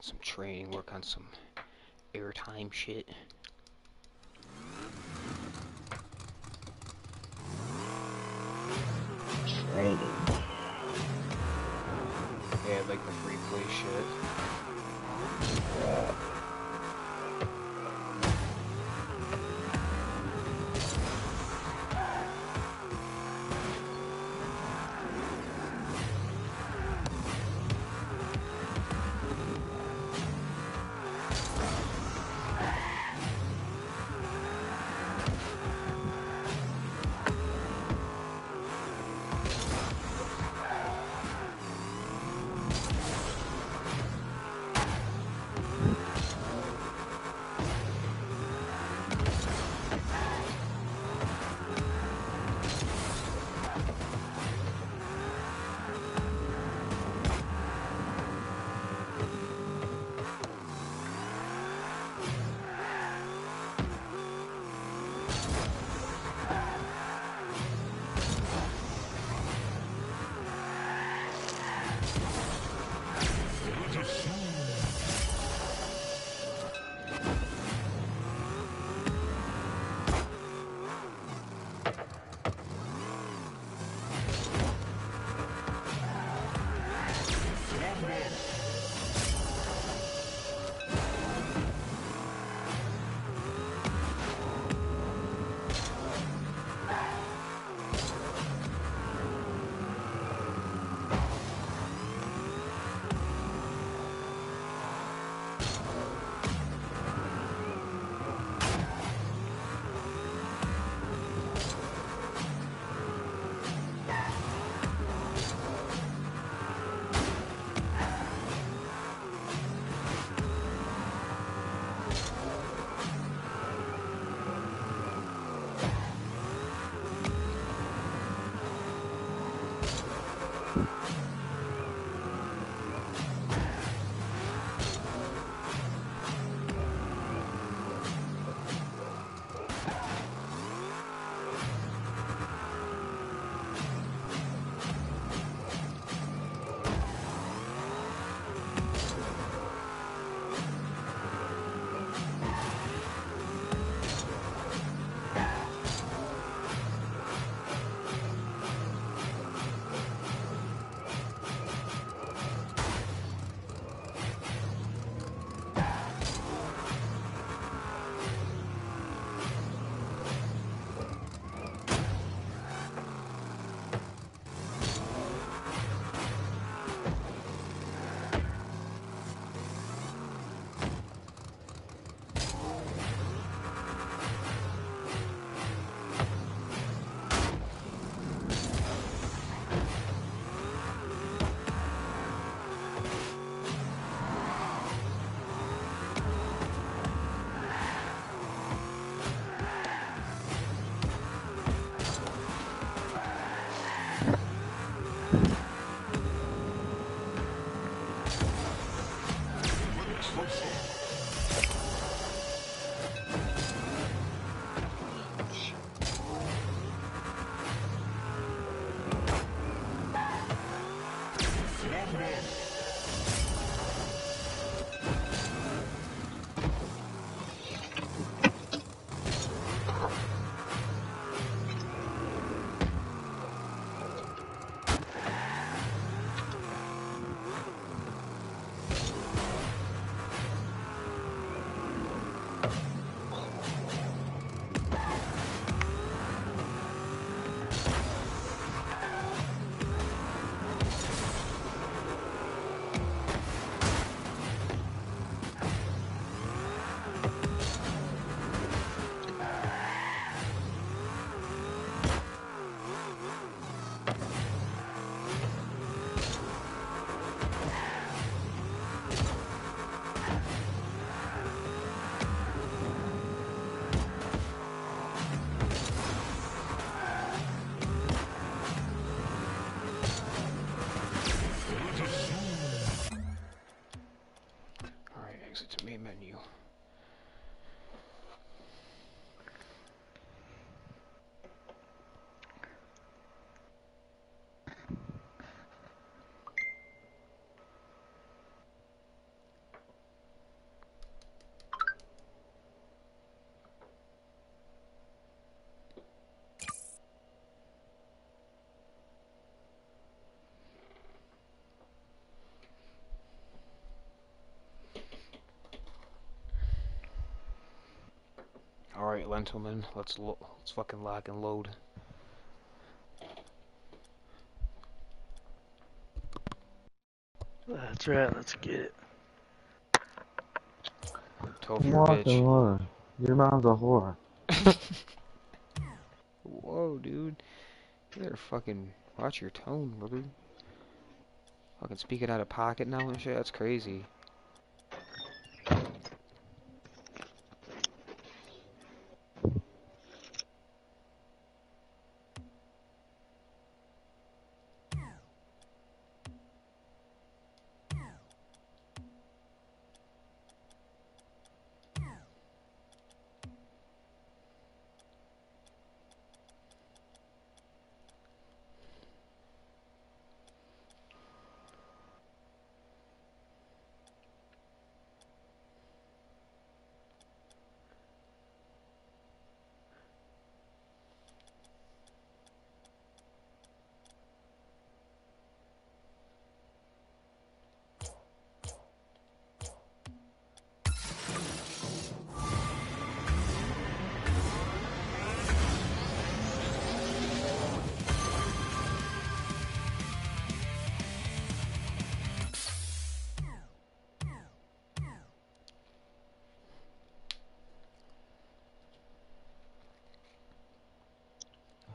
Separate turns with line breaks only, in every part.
on some training, work on some airtime shit.
Training.
Yeah, like the free play shit.
Yeah.
Lentilman. Let's lo let's fucking lock and load.
That's right, let's get it.
Topher,
Walk
bitch.
alone. Your mom's a whore.
Whoa, dude. You better fucking watch your tone, brother. Fucking speaking out of pocket now and shit. That's crazy.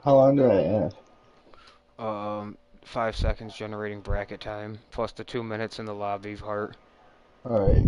How long do I have?
Um, five seconds generating bracket time, plus the two minutes in the lobby part.
Alright.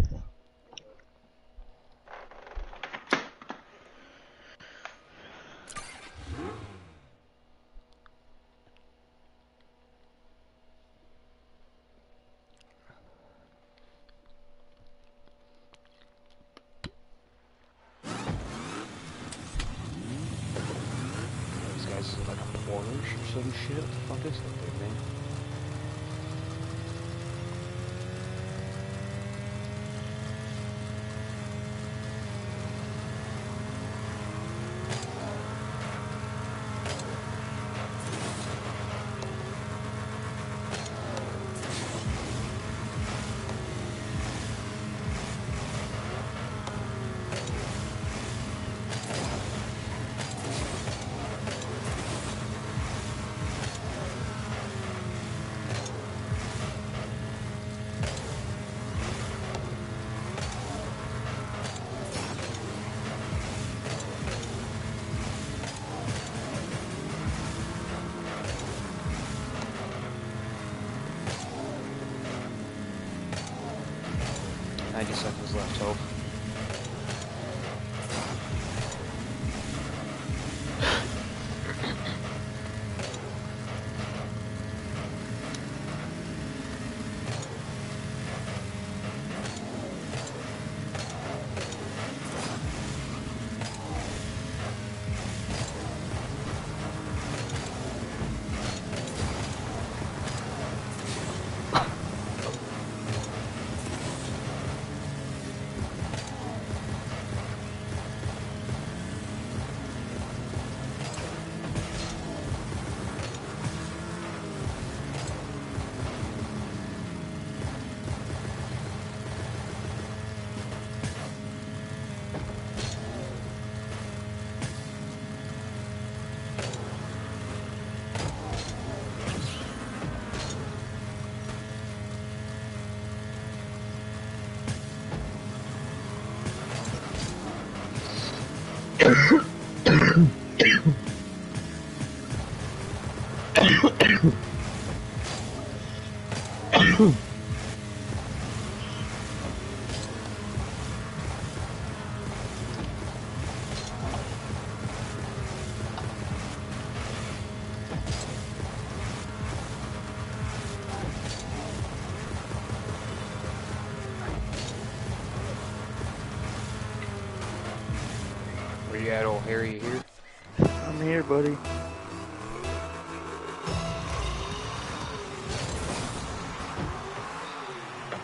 Buddy.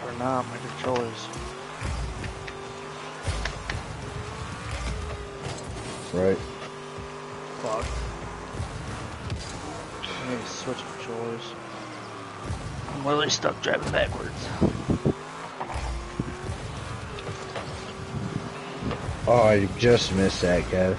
Or not, my controllers.
Right.
Fuck. I need to switch controllers. I'm really stuck driving backwards.
Oh, you just missed that, Kev.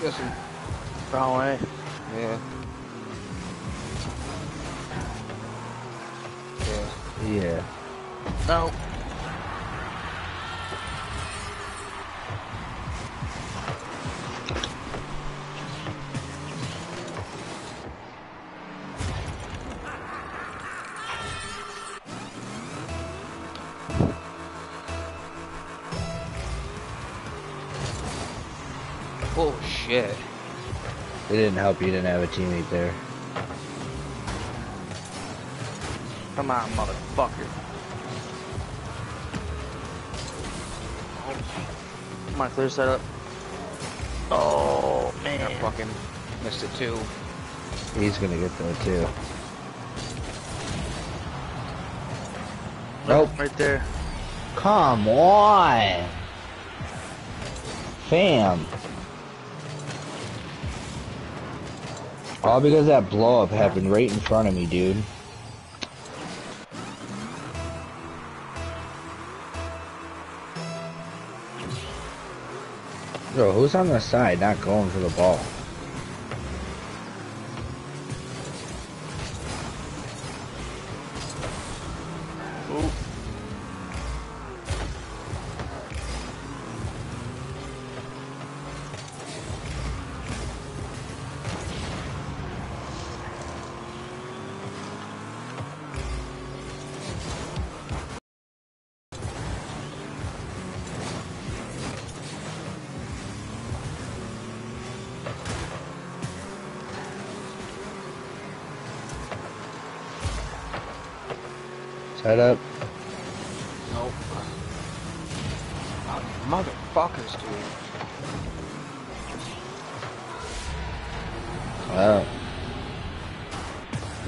Oh, listen.
Wrong way.
Didn't help you didn't have a teammate there.
Come on, motherfucker. Come on, clear side up. Oh, man.
I fucking missed it too.
He's gonna get there too.
Nope.
Nope.
Right there.
Come on! Fam! All because that blow up happened right in front of me, dude. Bro, who's on the side not going for the ball? Well,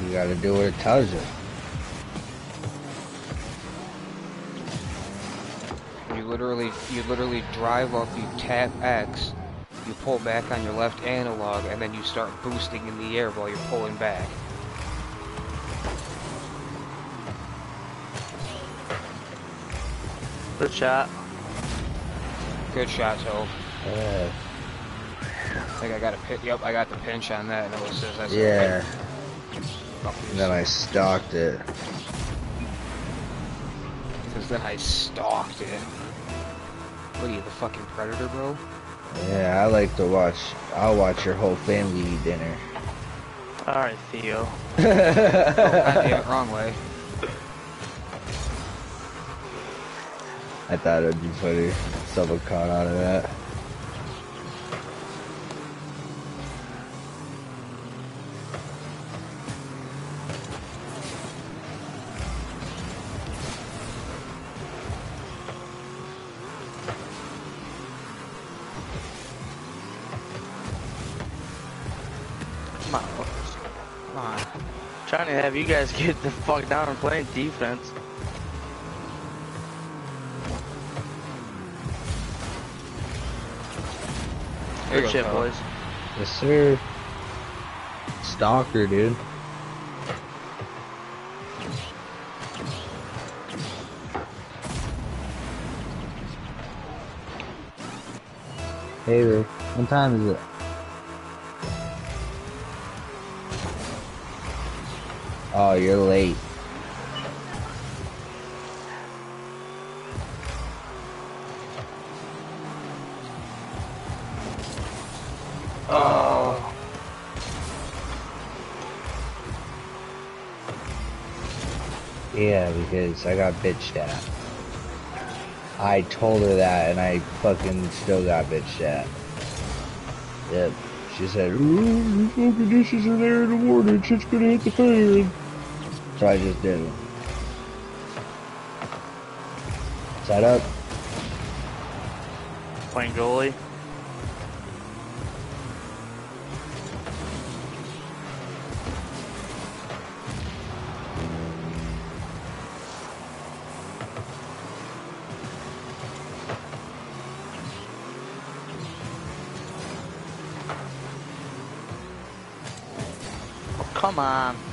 you gotta do what it tells you.
You literally, you literally drive up, you tap X, you pull back on your left analog, and then you start boosting in the air while you're pulling back.
Good shot.
Good shot, Tove.
Uh,
I think I got a pit. Yep, I got the pinch on that, and it was says that's
yeah. And then I stalked it.
Because then I stalked it. What are you, the fucking predator, bro?
Yeah, I like to watch. I'll watch your whole family eat dinner.
Alright, Theo.
Oh, God damn it, wrong way.
I thought it'd be funny. if Someone caught out of that.
Have you guys get the fuck down and playing defense.
There you
Good shit,
fella.
boys.
Yes, sir. Stalker, dude. Hey, Rick. What time is it? Oh, you're late.
Oh.
Yeah, because I got bitched at. I told her that, and I fucking still got bitched at. Yep. She said, "Ooh, the fucking dishes are there in the morning. Shit's gonna hit the fan." I just did it. Set up.
Playing goalie. Oh, come on.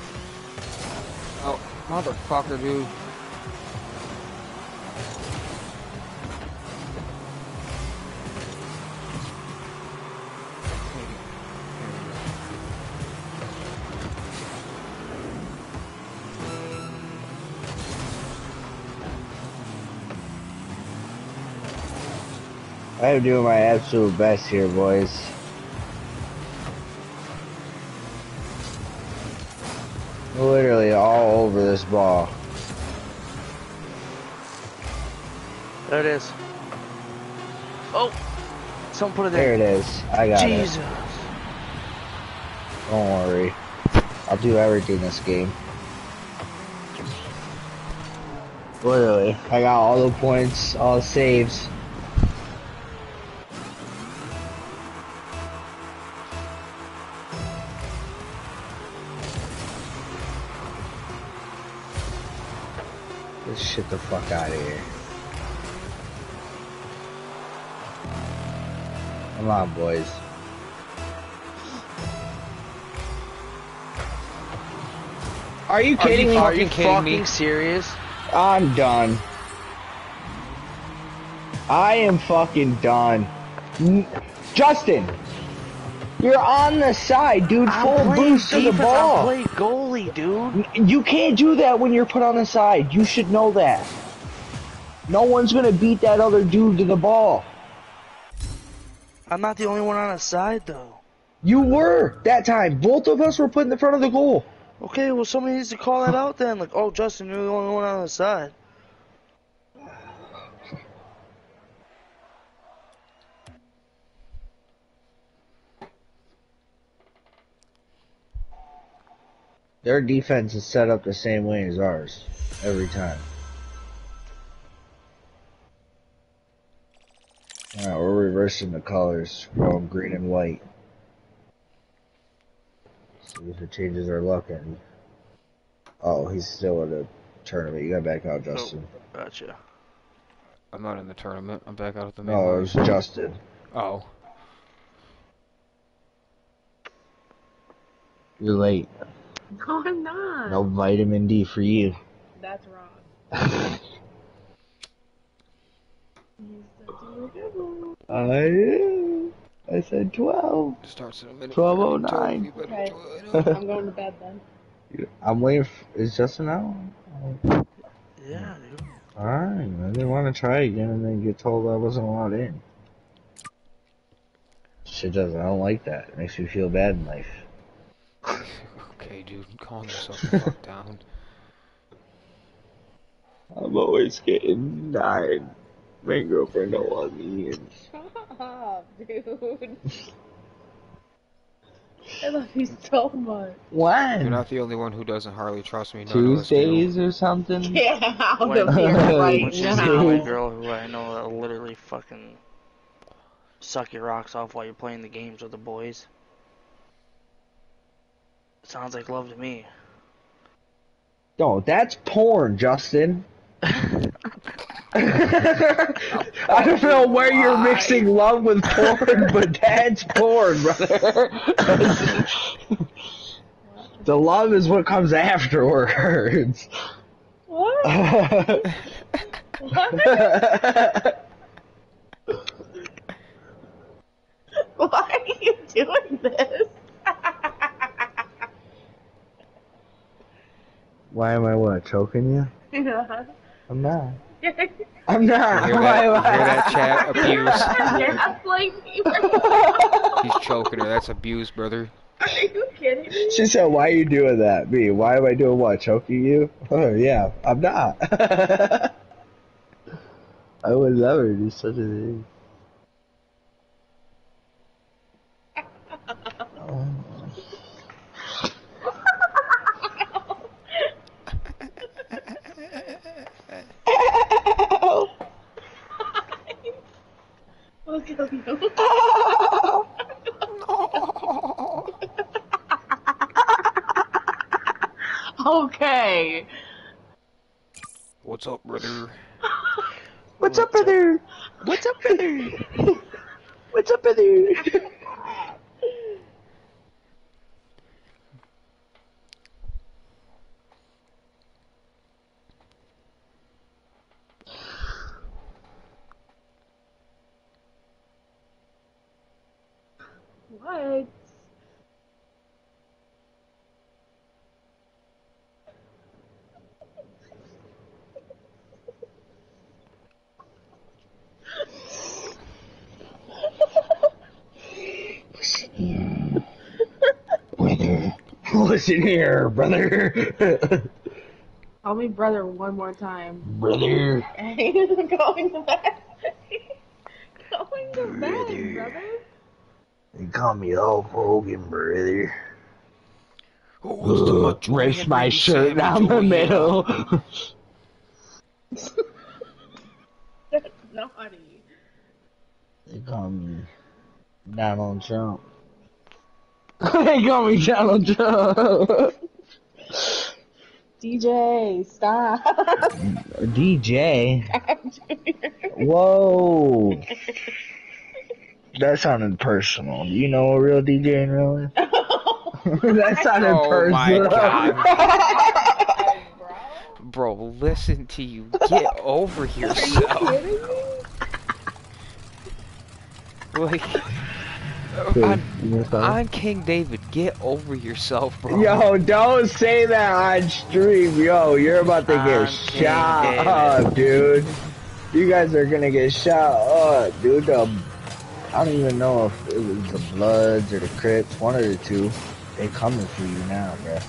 Motherfucker, dude.
I'm doing my absolute best here, boys. This ball.
There it is. Oh! Someone put it
There
there.
it is. I got
Jesus.
it. Jesus. Don't worry. I'll do everything this game. Literally. I got all the points, all the saves. Shit the fuck out of here. Come on, boys. Are you kidding me?
Are you
fucking kidding
fucking
me?
serious?
I'm done. I am fucking done. N- Justin, you're on the side, dude. Full boost to the
defense,
ball.
Goalie, dude.
You can't do that when you're put on the side. You should know that. No one's gonna beat that other dude to the ball.
I'm not the only one on the side, though.
You were that time. Both of us were put in the front of the goal.
Okay, well, somebody needs to call that out then. Like, oh, Justin, you're the only one on the side.
Their defense is set up the same way as ours every time. Alright, we're reversing the colors, going green and white. See if it changes our luck any. Oh, he's still in the tournament. You got back out, oh, Justin.
Gotcha.
I'm not in the tournament. I'm back out at the main.
No, it was Justin.
Oh.
You're late.
No, I'm not.
No vitamin D for you.
That's wrong. You said you were good.
I I said 12.
Starts in a minute.
12:09.
Okay. I'm going to bed then.
I'm waiting. For, is Justin out?
Yeah, dude.
Alright, I didn't want to try again and then get told I wasn't allowed in. Shit does. I don't like that. It makes me feel bad in life.
Okay, dude, calm yourself the fuck down.
I'm always getting died. My girlfriend don't want me in.
Shut dude. I love you so much.
You're not the only one who doesn't hardly trust me. None of us do.
Tuesdays or something?
Get out
When-
of here right
When she's the
now.
only girl who I know that literally fucking suck your rocks off while you're playing the games with the boys. Sounds like love to me.
No, that's porn, Justin. I don't know where you're mixing love with porn, but that's porn, brother. the love is what comes afterwards.
What? What? Why are you doing this?
Why am I what, choking you?
yeah.
I'm not. I'm not.
You hear
Why
that,
am
you hear
I?
that chat? Abuse.
Gaslight me right
He's choking her. That's abuse, brother.
Are you kidding me?
She said, why are you doing that? Me, why am I doing what, choking you? Oh, yeah, I'm not. I would never do such a thing.
Look at you. okay.
What's up, brother?
What's up, brother? What's up, brother? What's up, brother?
what?
Listen here, brother. Listen here, brother.
Call me brother one more time.
Brother.
I ain't going
back. Call me Hulk Hogan, brother.
Who wants to much
Race my shirt down the middle.
That's naughty.
They call me Donald Trump. they call me Donald Trump.
DJ, stop.
DJ. Whoa. That sounded personal. Do you know a real DJ in real life? that sounded
Oh
personal.
my Bro, listen to you. Get over yourself. Are you Like, on, on King David, get over yourself, bro.
Yo, don't say that on stream, yo. You're about to get
On King
shot up, dude. You guys are gonna get shot up, dude. The, I don't even know if it was the Bloods or the Crips, one of the two. They coming for you now, bro.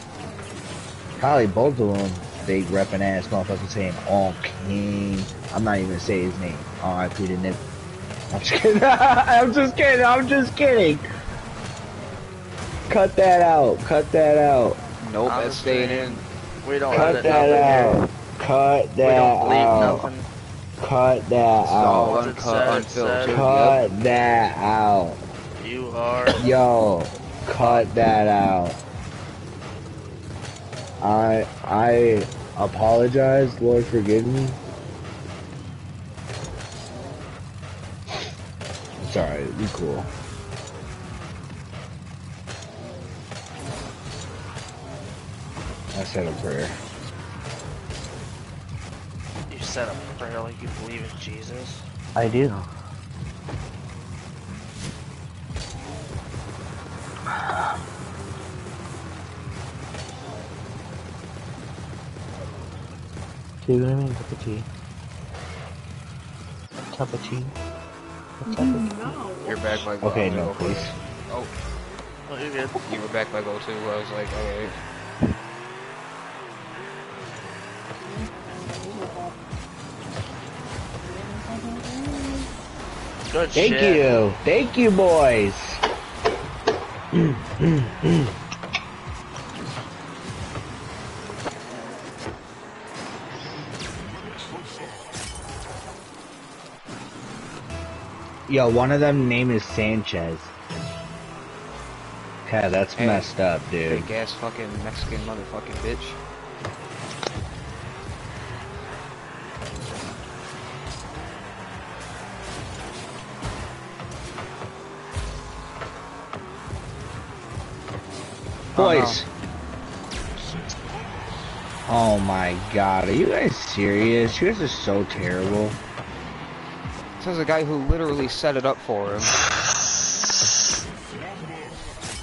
Probably both of them. They reppin' ass motherfuckers saying "On King." I'm not even gonna say his name. R.I.P. to Nip. I'm just kidding. I'm just kidding. I'm just kidding. Cut that out. Cut that out.
Nope,
I'm
that's staying in.
We don't
Cut
edit
that
nothing
out.
here.
Cut
We
that
don't bleep
out.
nothing.
Cut that
It's
out.
Uncut,
said,
unfiltered.
said.
Yep.
Cut that out.
You are.
Yo, cut that out. I I apologize, Lord forgive me. It's alright, be cool. I said a prayer.
You said a prayer like you believe in Jesus.
I do. See what I mean? Cup of tea. Cup of tea.
No.
You're back like
Okay,
oh,
no, please.
Oh,
Oh, you're good.
you were back like 02. I was like, okay.
Good
Thank
shit.
you. Thank you, boys. Yo, one of them name is Sanchez. Yeah, that's
Hey.
messed up, dude.
Big ass fucking Mexican motherfucking bitch.
Boys. Uh-huh. Oh my god, are you guys serious? You guys are so terrible.
This is a guy who literally set it up for him.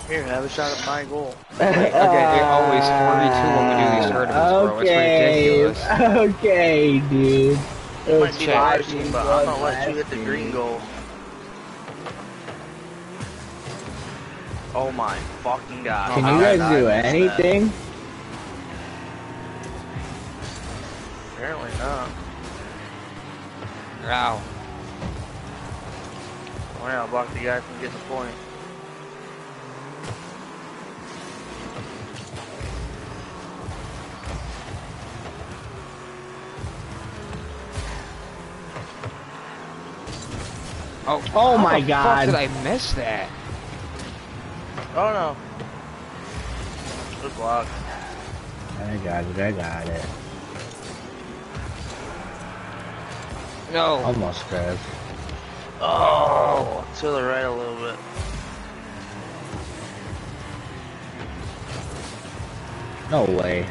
Here, have a shot at my goal.
Okay, they always ah, 42 when we do these tournaments, bro. It's
Okay,
ridiculous.
okay, dude.
It might be the
check.
last team, but I'm gonna let you hit the green goal. Oh my fucking god.
Can
Oh,
you guys do anything?
Apparently not.
Ow.
Oh yeah, I'll block the guy from getting the point.
Oh,
Oh my God.
Did I miss that?
Oh no. Good block.
I got it, I got it.
No.
Almost, Trev.
Oh, to the right a little bit.
No way.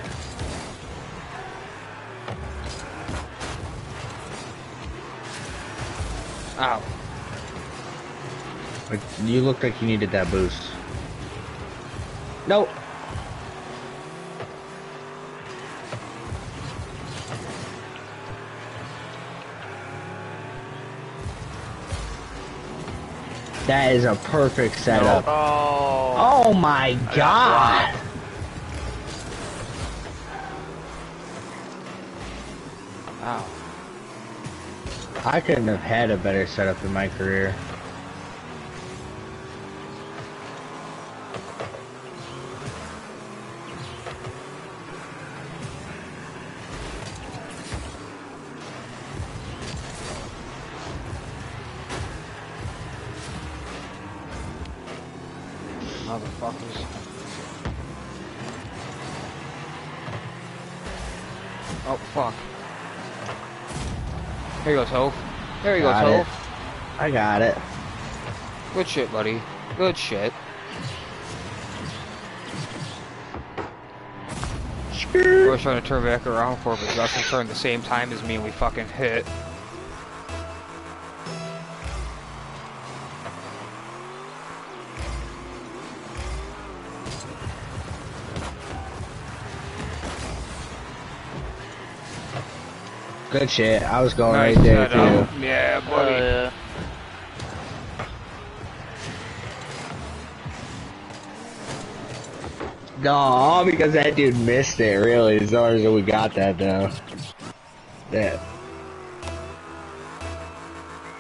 Ow.
But you looked like you needed that boost. Nope. That is a perfect setup.
Oh,
oh my god. Wow. I couldn't have had a better setup in my career. Got it.
Good shit, buddy. Good shit. I was trying to turn back around for it, but Justin turned the same time as me and we fucking hit.
Good shit. I was going
Nice
right there
setup.
too.
Yeah,
Oh,
buddy.
yeah.
No, all because that dude missed it. Really, as long as we got that though. That.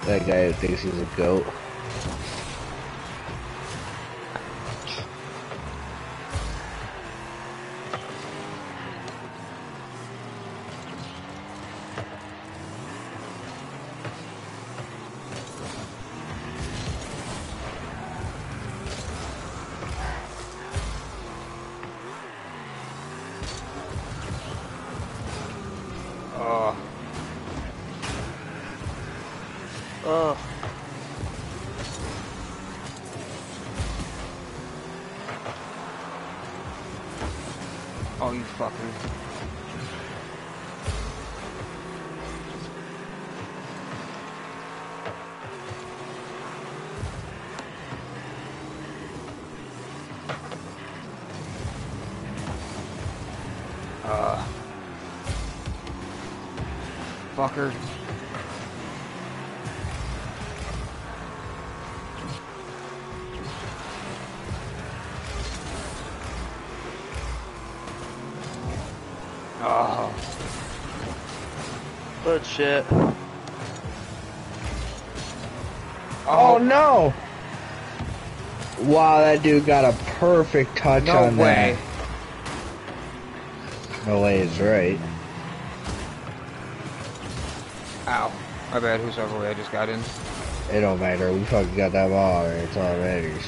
That guy thinks he's a goat.
Good shit.
Oh, oh no! Wow, that dude got a perfect touch
No
on
way.
that. No way No way is right.
Ow. My bad, who's over way I just got in.
It don't matter. We fucking got that ball. Right? It's all that matters.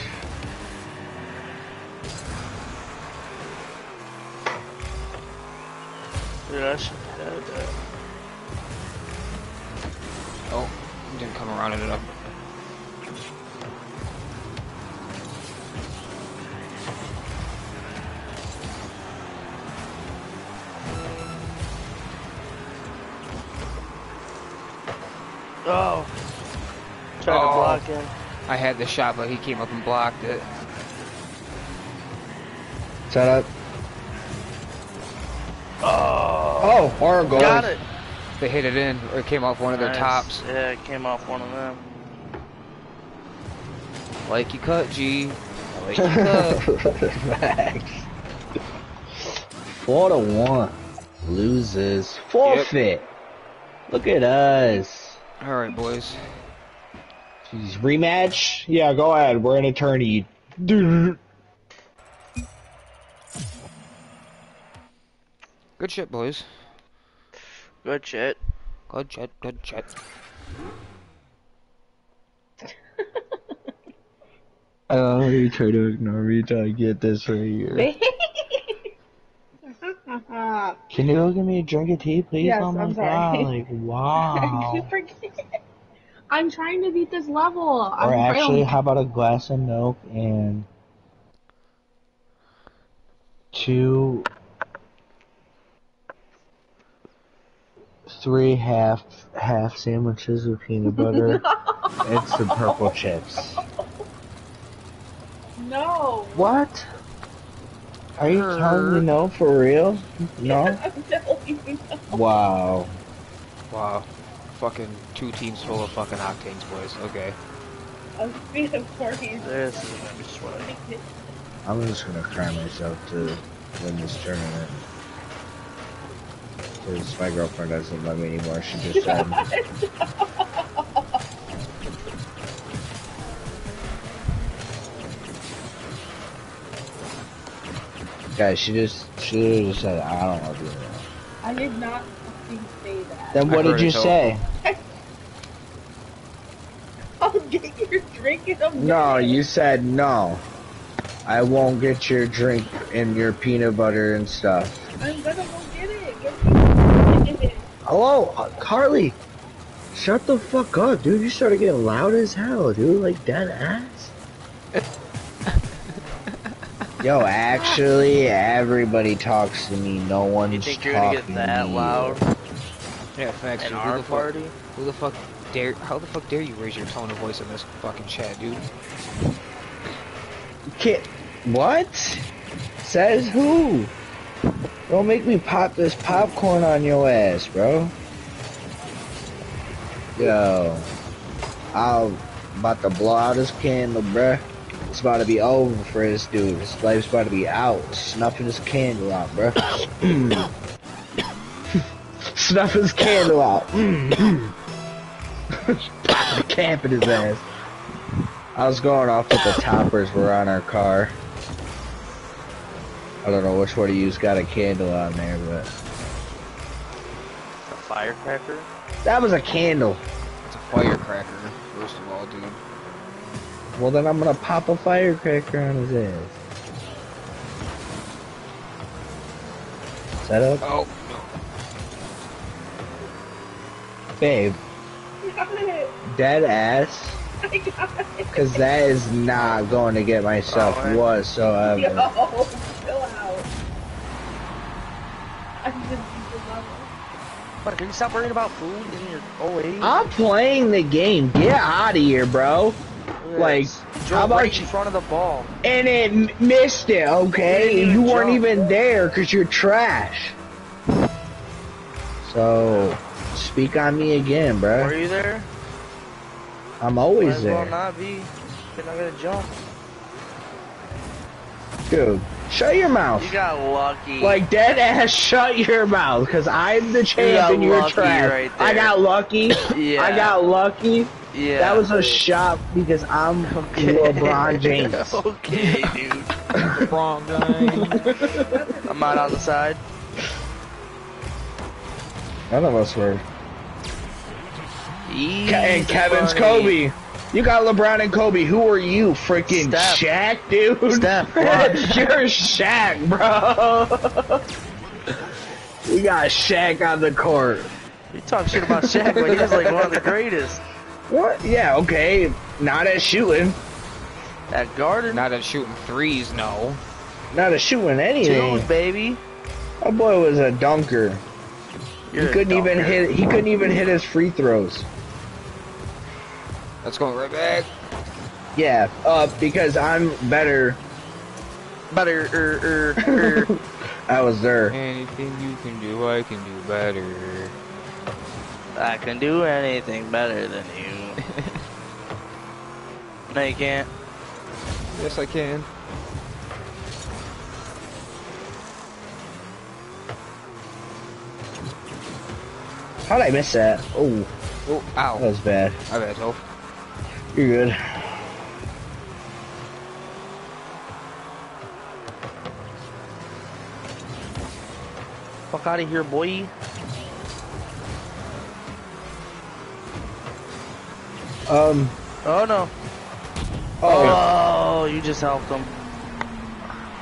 The shot, but he came up and blocked it.
Set up.
Oh.
Oh, our goal.
Got it.
They hit it in, or it came off one of their
Nice.
tops.
Yeah, it came off one of them.
Like you cut, G. Like you cut.
Facts. Four to one. Loses. Forfeit. Look at us.
Alright, boys.
Jeez, rematch? Yeah, go ahead. We're an attorney.
Good shit, boys.
Good shit.
Good shit, good shit.
I don't want you try to ignore me till I get this right here. Can you go give me a drink of tea, please?
Yes,
oh my
I'm sorry.
god, like,
I
wow.
keep forgetting. I'm trying to beat this level. I'm
or actually,
really-
how about a glass of milk and two, three half half sandwiches with peanut butter. and some purple chips.
no.
What? Are you telling me no for real? No?
I'm telling you no.
Wow.
Wow fucking two teams full of fucking octanes, boys. Okay.
I'm
just gonna cry myself to win this tournament. Cause my girlfriend doesn't love me anymore, she just said. Um... Guys, she just, she just said, I don't love you anymore.
I did not fucking say
then what did you
it,
say?
I'll get your drink and I'm
No, you said no. I won't get your drink and your peanut butter and stuff.
I'm gonna go get it. Get it.
Hello, uh, Carly. Shut the fuck up, dude. You started getting loud as hell, dude. Like dead ass. Yo, actually, everybody talks to me. No one's
You think you're gonna
talking
get that
to you.
loud
Yeah, facts.
in
dude. Who
our
the fuck-
party?
Who the fuck dare? How the fuck dare you raise your tone of voice in this fucking chat, dude?
Kid, what? Says who? Don't make me pop this popcorn on your ass, bro. Yo, I'm about to blow out his candle, bruh. It's about to be over for this dude. His life's about to be out. Snuffing his candle out, bruh. Snuff his candle out. Popping a cap in his ass. I was going off what the toppers were on our car. I don't know which one of you's got a candle on there, but
A firecracker?
that was a candle.
It's a firecracker, first of all, dude.
Well, then I'm gonna pop a firecracker on his ass. Set up,
Oh,
babe. Dead ass,
I got it.
cause that is not going to get myself
Oh, I-
Yo,
whatsoever.
chill out. I just beat the level.
What, can you stop worrying about food in your old age?
I'm playing the game. Get out of here, bro. like,
Drove
how about
right
you-
in front of the ball?
And it missed it, okay?
You
You weren't
jump.
even there because you're trash. So, speak on me again, bro.
Are you there?
I'm
Might
always
as well
there.
not be. You're not gonna jump.
Dude, shut your mouth.
You got lucky.
Like, dead ass, shut your mouth because I'm the
got
champ and you're
lucky
trash.
right
I got lucky.
yeah.
I got lucky.
Yeah.
That was a shot because I'm
Okay.
LeBron James.
okay, dude.
wrong guy.
I'm out on the side.
None of us were.
Easy
and Kevin's
money.
Kobe. You got LeBron and Kobe. Who are you? Freaking
Steph.
Shaq, dude?
Steph, watch.
You're Shaq, bro. we got Shaq on the court.
You talk shit about Shaq, but he was like one of the greatest.
What? Yeah, okay. Not at shooting.
At Garden,
Not at shooting threes, no.
Not at shooting anything.
twos, baby.
That boy was a dunker.
You're
he couldn't even
dunker.
hit. He couldn't even hit his free throws.
That's going right back.
Yeah, uh, because I'm better.
Better, er, er, er.
I was there.
Anything you can do, I can do better.
I can do anything better than you. no, you can't.
Yes, I can.
How'd I miss that? Oh,
Oh, ow.
that was bad.
I bet, Toph.
You're good.
Fuck out of here, boy.
Um.
Oh no.
Oh.
Oh, you just helped him.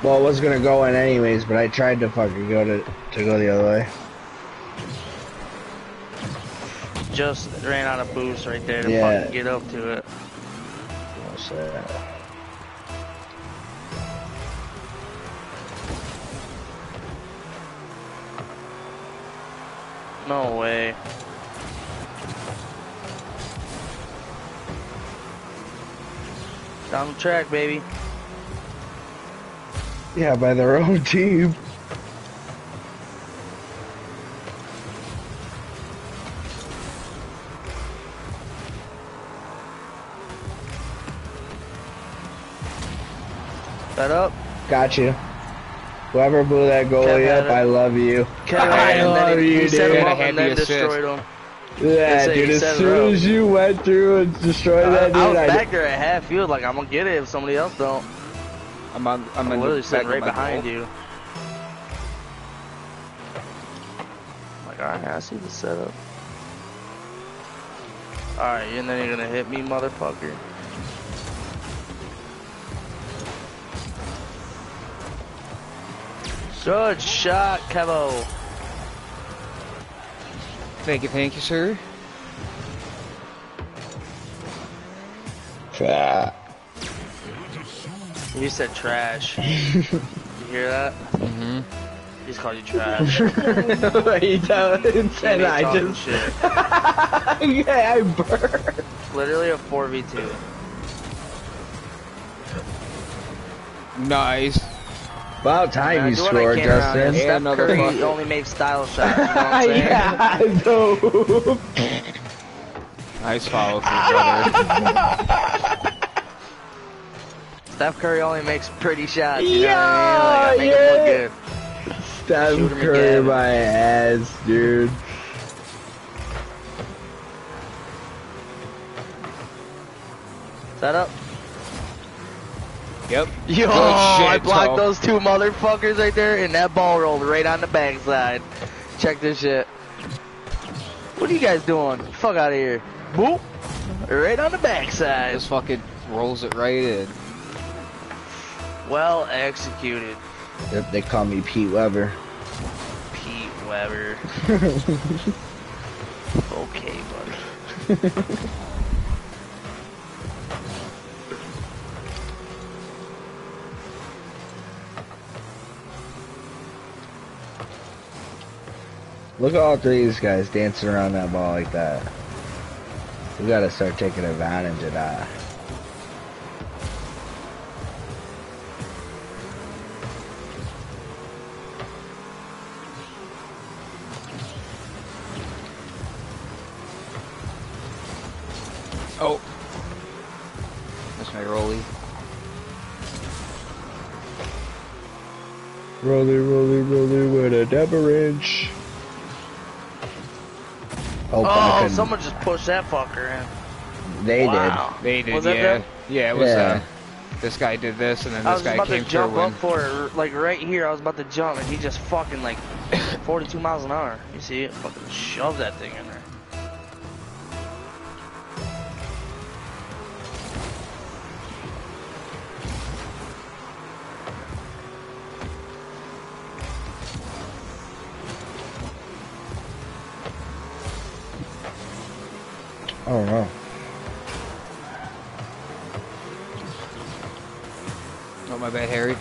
Well, it was gonna go in anyways, but I tried to fucking go to to go the other way.
Just ran out of boost right there to
Yeah.
fucking get up to it.
What's that?
No way. Down the track, baby.
Yeah, by their own team.
That up?
Got you. Whoever blew that goalie
Kev
up, I love you.
Kev
I love
he,
you,
he set Him up and then destroyed him.
Yeah, dude, as soon as you went through and destroyed
uh,
that dude,
I was
I
back there at half field, like, I'm gonna get it if somebody else don't.
I'm on, I'm,
I'm literally sitting right behind
goal.
you. I'm like, alright, I see the setup. Alright, and then you're gonna hit me, motherfucker. Good shot, Kevo.
Thank you, thank you, sir.
Fat.
You said trash. you hear that?
Mm-hmm.
He's called you trash.
what you telling
Can't
said
be
I
talking
just
shit.
yeah, I burned.
Literally a 4v2.
Nice.
About time
Man,
you
do what I
scored,
can around.
Justin.
Yeah,
Steph Curry only makes style shots. You know what I'm saying?
yeah, no.
Nice follow through, brother.
Steph Curry only makes pretty shots. You know what I mean? Like, I make
Yeah,
look
yeah.
good.
Steph Curry
again.
my ass, dude.
Set up.
Yep.
Yo,
Good
I blocked
Toe.
those two motherfuckers right there, and that ball rolled right on the backside. Check this shit. What are you guys doing? Fuck out of here. Boop. Right on the backside.
Just fucking rolls it right in.
Well executed.
Yep, they call me Pete Weber.
Pete Weber. okay, buddy.
Look at all three of these guys dancing around that ball like that. We gotta start taking advantage of that.
Oh. That's my rolly.
Rolly, rolly, rolly with a double inch. Oh,
Oh, someone just pushed that fucker in.
they
wow.
They did,
Was
yeah. Yeah, it was,
Yeah.
uh, this guy did this, and then
I
this
was
guy
about
came
to jump
through
up
and
for it, like right here. I was about to jump, and he just fucking like 42 miles an hour. You see it? Fucking shove that thing in there.
Don't know.
Oh, my bad, Harry.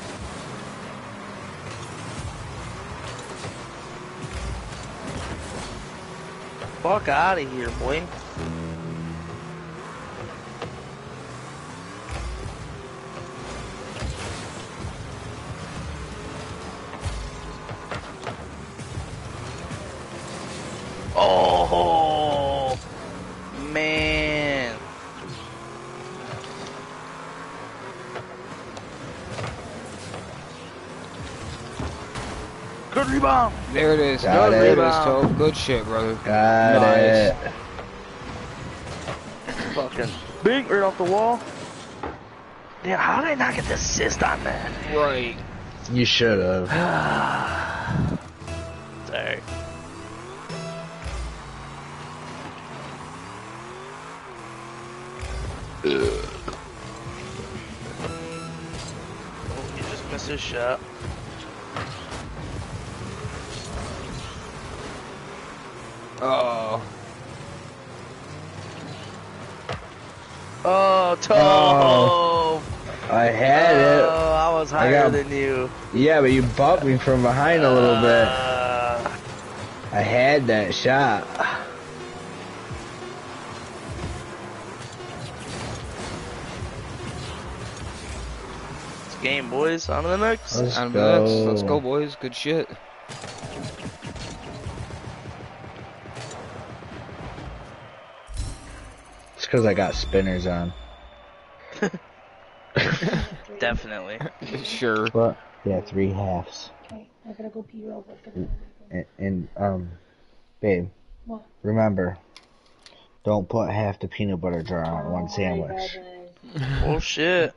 Fuck out of here, boy.
There it is.
Got
there
it.
it is, Toe. Good shit, brother.
Got
Nice.
it.
Fucking big right off the wall. Damn, how did I not get the assist on that?
Right.
You should have. Yeah, but you bumped me from behind a little bit.
Uh,
I had that shot.
it's game, boys. On to the next.
Let's
On to
go.
the next. Let's go, boys. Good shit.
It's because I got spinners on.
Definitely.
Sure.
What? Yeah, three halves.
Okay, I gotta go pee real quick.
And, and um, babe,
What?
remember, don't put half the peanut butter jar on one sandwich.
oh shit.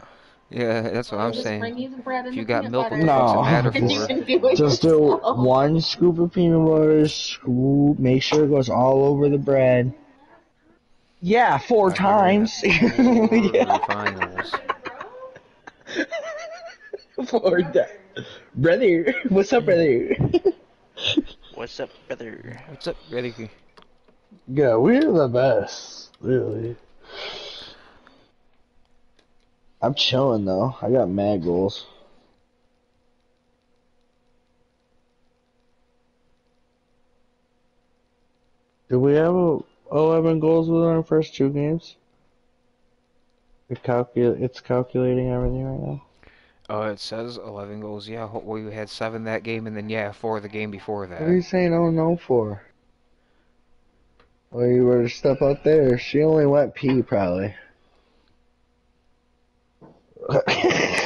Yeah, that's what I'm saying.
bring these bread and
If you got milk,
butter.
No.
And you
for?
do
Just do one scoop of peanut butter, scoop, make sure it goes all over the bread. Yeah, four
I
times. Yeah,
finals.
four times. Brother, what's up, brother?
What's up, brother?
What's up, brother?
Yeah, we're the best, really.
I'm chilling though. I got mad goals.
Did we have a 11 goals within our first two games? It calcul- it's calculating everything right now.
Oh, it says 11 goals. Yeah, ho- we had seven that game, and then yeah, four the game before that.
What are you
that.
saying oh no for? Well, you were to step out there. She only went pee, probably.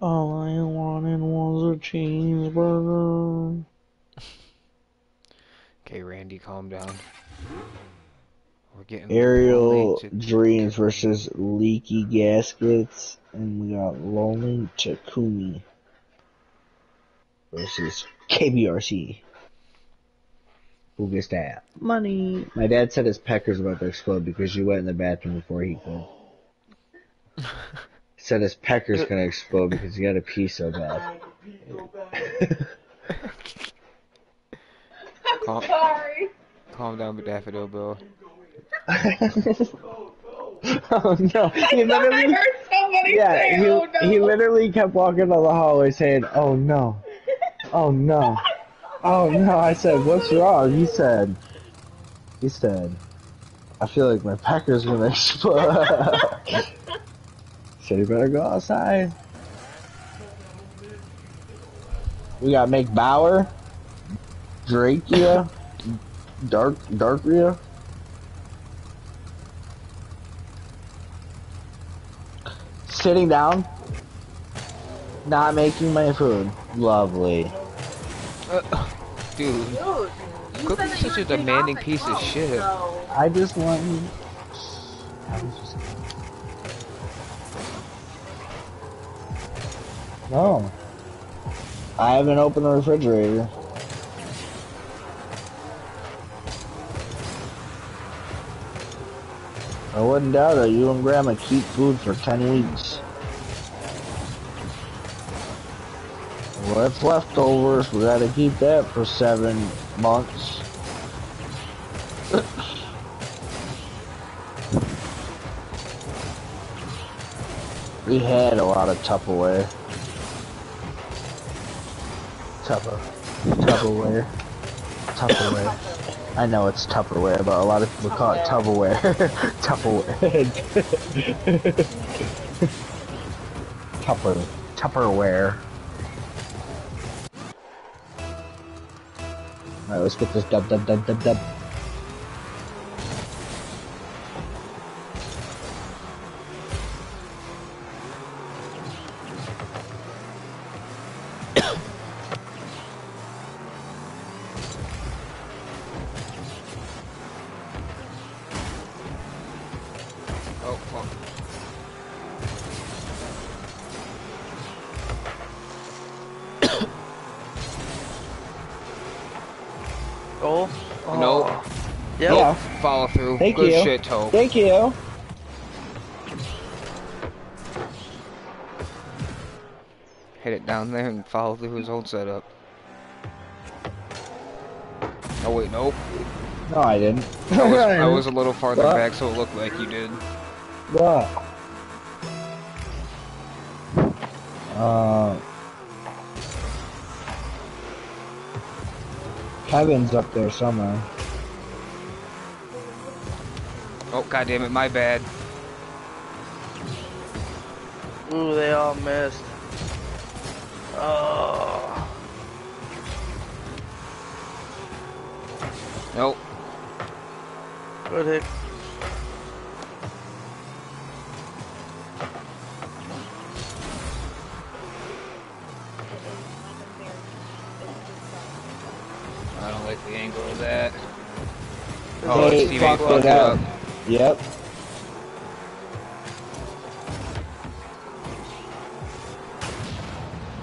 All I wanted was a cheeseburger.
Okay, Randy, calm down. We're getting
Aerial
late to-
Dreams versus Leaky Gaskets, and we got Lonely Takumi versus KBRC. Who gets that? Money. My dad said his pecker's about to explode because you went in the bathroom before he could. He said his pecker's gonna explode because he got to pee so bad.
Calm,
Sorry.
calm down, Daffodil Bill.
oh no! He
I
literally,
heard somebody
yeah,
say,
he,
oh no.
he literally kept walking down the hallway saying, "Oh no, oh no, oh no." I said, "What's wrong?" He said, "He said, I feel like my pecker's gonna explode." said, "You better go outside." We got McBauer, Drakia, Dark Darkria. Sitting down, not making my food. Lovely.
Uh, dude,
Dude, you
Cookie's
said
such a demanding
off at
piece of shit.
so-
I just want. I was just. No. I haven't opened the refrigerator. I wouldn't doubt it. You and Grandma keep food for 10 weeks. What's leftovers? We gotta keep that for seven months. We had a lot of Tupperware. Tupper. Tupperware. Tupperware. I know it's Tupperware, but a lot of people call it Tupperware. Tupperware. Tupper. Tupperware. Alright, let's get this dub dub dub dub dub. Thank
Good
you.
shit, Toe.
Thank you.
Hit it down there and follow through his own setup. Oh wait, nope.
No, I didn't.
I was, I was a little farther
What?
back, so it looked like you did.
What? Uh, Kevin's up there somewhere.
God damn it, my bad.
Ooh, they all missed. Oh.
Nope.
Good hit.
I don't like the angle of that. Oh,
Hey,
his teammate
fucked
fucked
it
it
up.
up.
Yep.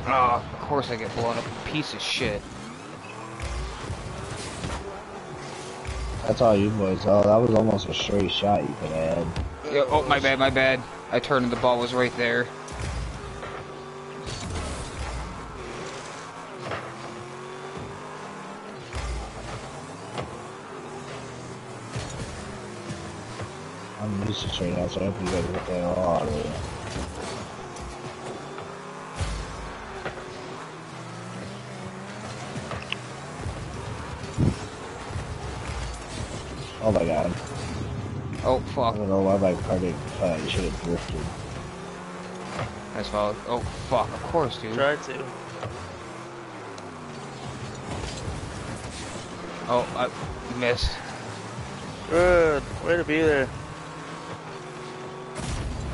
Oh, of course I get blown up. Piece of shit.
That's all you boys. Oh, that was almost a straight shot you could have had.
Yeah, oh, my bad, my bad. I turned and the ball was right there.
I'm used to so I hope you guys get that all out of it. Oh, oh my god.
Oh, fuck.
I don't know why my car didn't. I should have drifted.
That's foul. Oh, fuck. Of course, dude.
Try to.
Oh, I missed.
Good. Way to be there.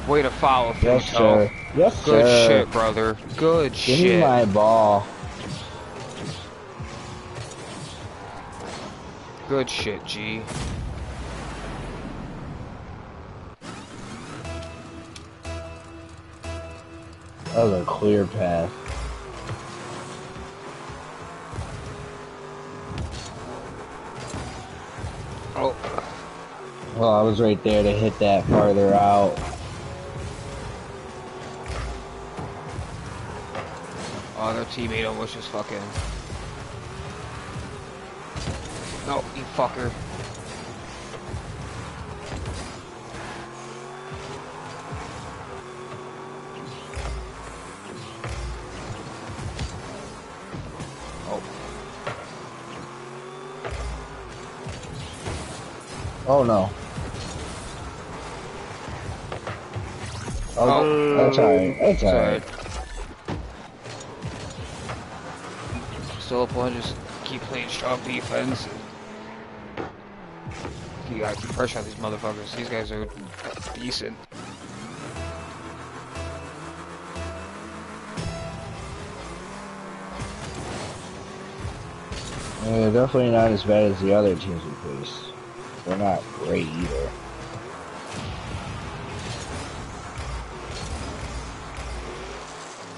Way to foul,
Yes, sir. Yes,
Good
sir.
shit, brother. Good
Give
shit.
me my ball.
Good shit, G.
That was a clear path.
Oh,
Well, I was right there to hit that farther out.
Teammate almost just fucking. No, you fucker. Oh,
Oh no. Oh,
Oh.
that's alright. That's alright.
Up one, just keep playing strong defense. You gotta keep pressure on these motherfuckers. These guys are decent.
Uh, yeah, definitely not as bad as the other teams we faced. They're not great either.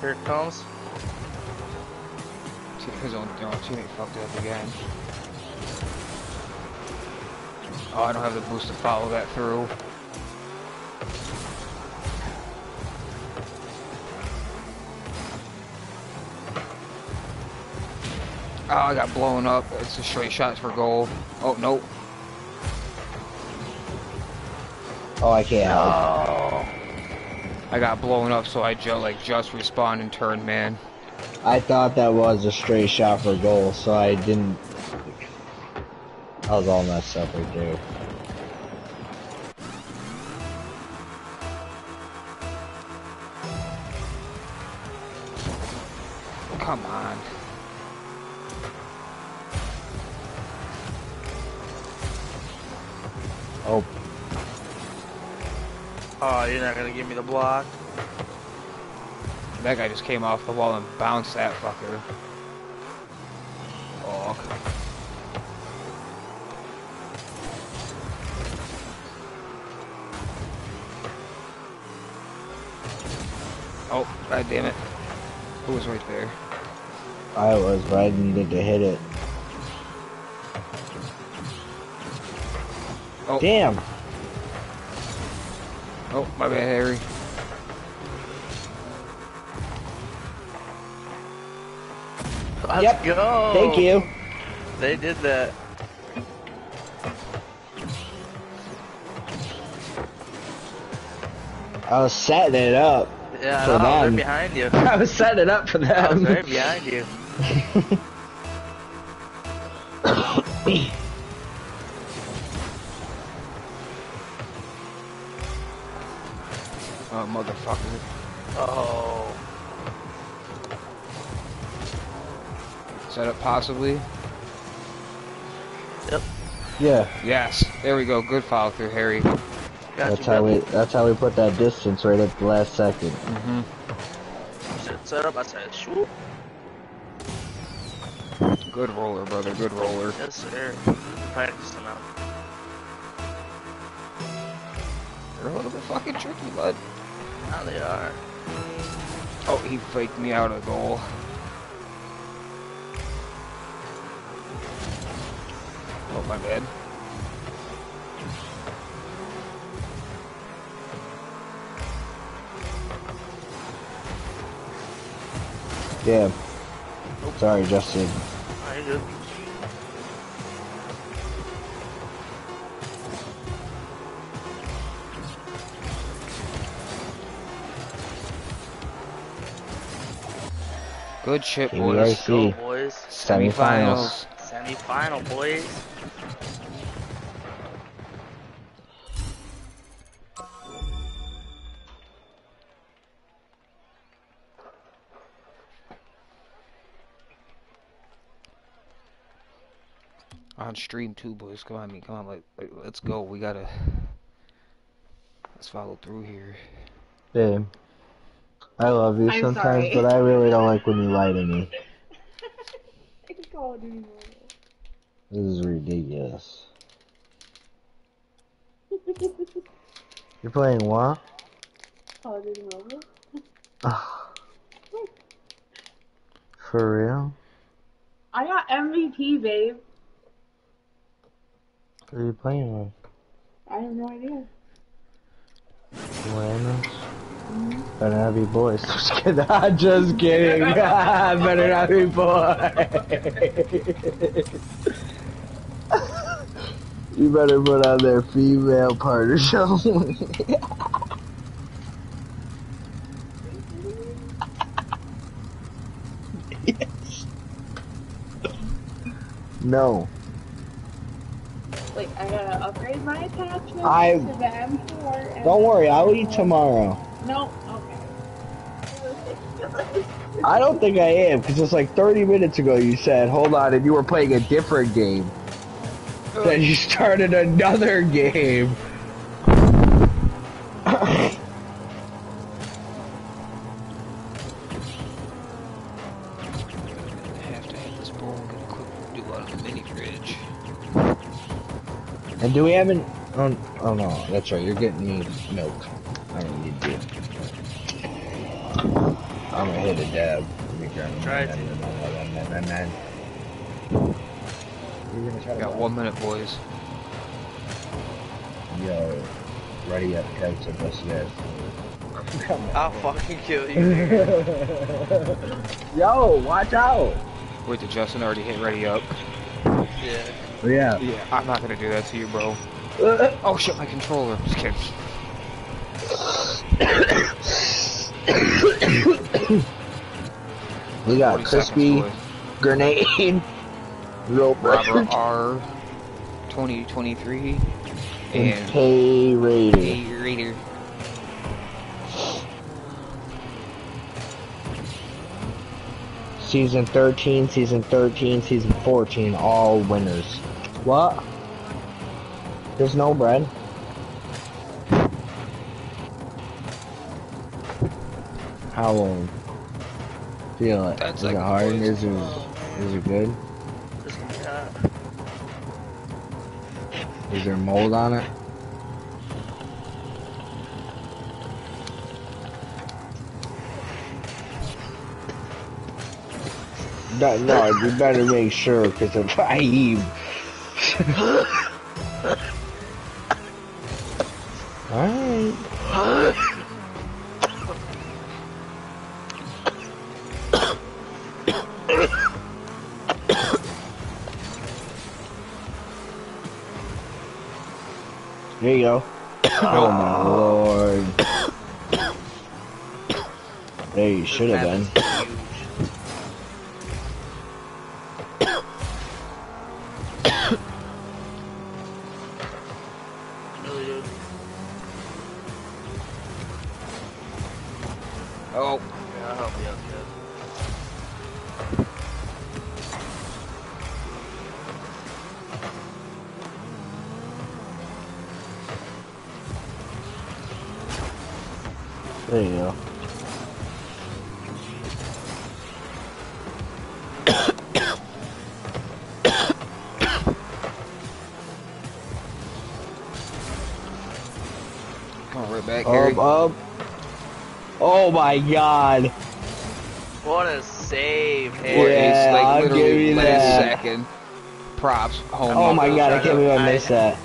Here it comes.
Own, their own teammate fucked it up again. Oh, I don't have the boost to follow that through. Oh, I got blown up. It's a straight shot for goal. Oh, nope.
Oh, I can't help.
Oh.
I got blown up, so I just like just respawned and turned, man.
I thought that was a straight shot for goal, so I didn't. I was all messed up right there.
Come on.
Oh,
Oh, you're not gonna give me the block.
That guy just came off the wall and bounced that fucker. Oh, Oh, god damn it. Who was right there?
I was, but I needed to hit it.
Oh.
Damn!
Oh, my bad, Harry.
Let's
Yep.
go.
Thank you.
They did that.
I was setting it up.
Yeah, I
For.
They're
them.
behind you.
I was setting it up for
I was right behind you.
Set up possibly.
Yep.
Yeah,
Yes. There we go. Good follow through, Harry.
Got
that's
you,
how
brother.
we that's how we put that distance right at the last second.
Mm-hmm.
Set- Set up, I said, shoot.
Good roller, brother. Good roller.
Yes, sir. Practicing out.
They're a little bit fucking tricky, bud.
Now they are.
Oh, he faked me out a goal. My bad.
Damn. Sorry, Justin.
Are you good?
Good shit, boys.
we are.
Let's go, boys.
Semifinals.
Semi-final, boys.
On stream too, boys. Come on, me. Come on, let, let, let's go. We gotta. Let's follow through here.
Babe. I love you
I'm
sometimes,
sorry.
but I really don't like when you lie to me.
It's Call of Duty Mobile.
This is ridiculous. You're playing what?
Call Duty Mobile.
For real?
I got MVP, babe.
Who are you playing with?
I have no idea.
Randoms? Mm-hmm. Better not be boys. Just kidding. I'm just kidding. Better not be boys. you better put on their female part or something. yes. No.
Like, I gotta upgrade my attachment
I-
to the M4.
Don't worry, I'll eat uh, tomorrow.
No, okay.
I don't think I am, because it's like 30 minutes ago you said, hold on, and you were playing a different game. Oh. Then you started another game.
Do
we have an... Oh, oh no, that's right, you're getting me milk. I don't need to. I'm gonna hit a dab. Let me grab
Try to.
You're gonna try to
Got one minute, boys.
Yo, ready up, Kev, so bust yes.
I'll fucking kill you.
Yo, watch out!
Wait, did Justin already hit ready up?
yeah.
Yeah.
Yeah, I'm not gonna do that to you, bro. Uh, oh shit, my controller. Just kidding.
We got crispy grenade, rope
Robert R. 2023
and
and
pay raider.
A
Season 13, season 13, season 14, all winners. What? There's no bread. How old? Feel it.
That's
Is
like
it hard? Is it, is it good?
Just like that.
Is there mold on it? No, no, you better make sure, because if I eat... Alright. There you go. Oh my lord. There you should have been. My god.
What a save,
Or
Harry.
Yeah,
like
I'll give you that.
second. Props. Home.
Oh my god, I can't
to-
believe I
I-
missed that.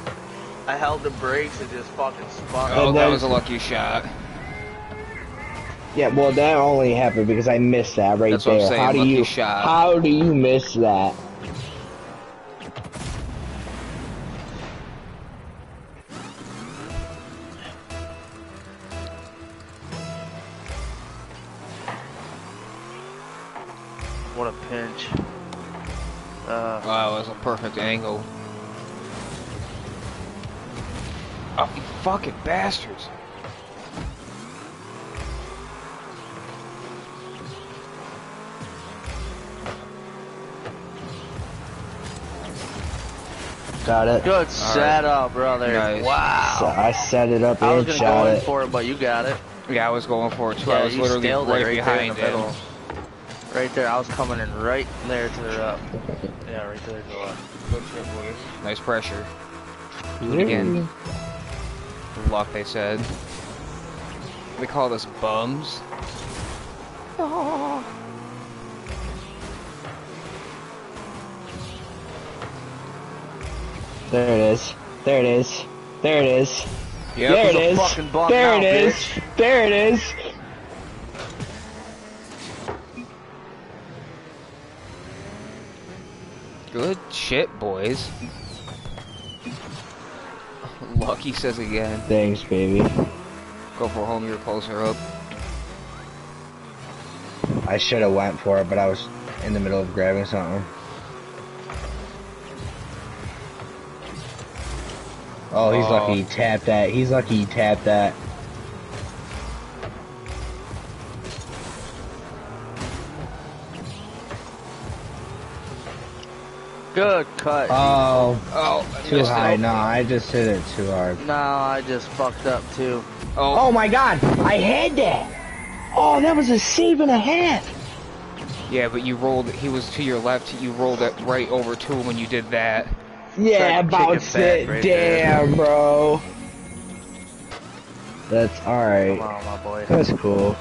I held the brakes and just fucking spun.
Oh,
And
that was a lucky shot.
Yeah, well that only happened because I missed that right
That's what I'm
there.
saying,
how do
lucky
you
shot.
how do you miss that?
Perfect angle. Oh, you fucking bastards.
Got it.
good setup, brother.
Nice.
So
Wow.
I set it up
I was
and
gonna
shot
go in
it.
for it, but you got it.
Yeah, I was going for it too.
Yeah,
I was
you
literally
scaled
right,
right there
behind
the
him.
middle. Right there, I was coming in right there to the up. Yeah, right there to the.
Nice pressure. Do it again. Luck, they said. They call us bums.
There it is. There it is. There it is.
Yep.
there
It's a
is.
fucking
There
now,
it is.
bitch.
There it is.
Good shit, boys. Lucky says again.
Thanks, baby.
Go for home, you're closer up.
I should have went for it, but I was in the middle of grabbing something. Oh, he's
Oh.
lucky he oh. tapped that. He's lucky he tapped that.
Good cut.
Oh,
Oh,
too high. No, I just hit it too hard.
no, I just fucked up too.
Oh,
Oh my god, I had that! Oh, that was a save and a half!
yeah, but you rolled. He was to your left. You rolled it right over to him when you did that.
Yeah,
Tried to it back
it.
right there.
Damn, bro. That's
Come
alright.
on, my boy.
That's cool.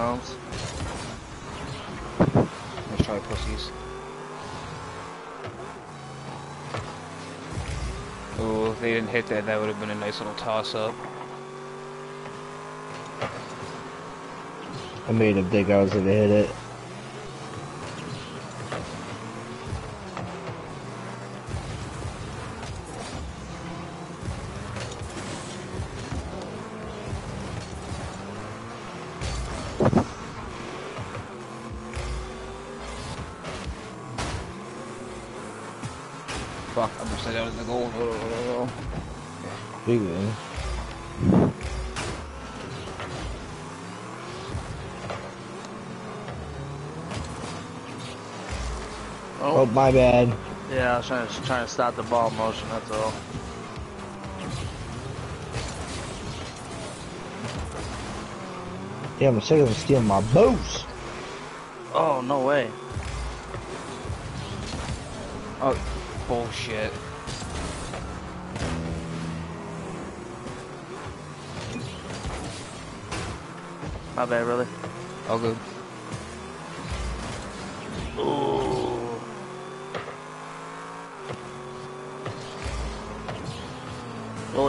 Here.
Let's try pussies. Oh, if they didn't hit that, that would have been a nice little toss up.
I made him think I was gonna hit it. My bad.
yeah, I was trying to, trying to stop the ball motion, that's all.
Yeah, I'm sick of him stealing my boost.
Oh, no way.
oh, bullshit.
My bad, brother.
All good.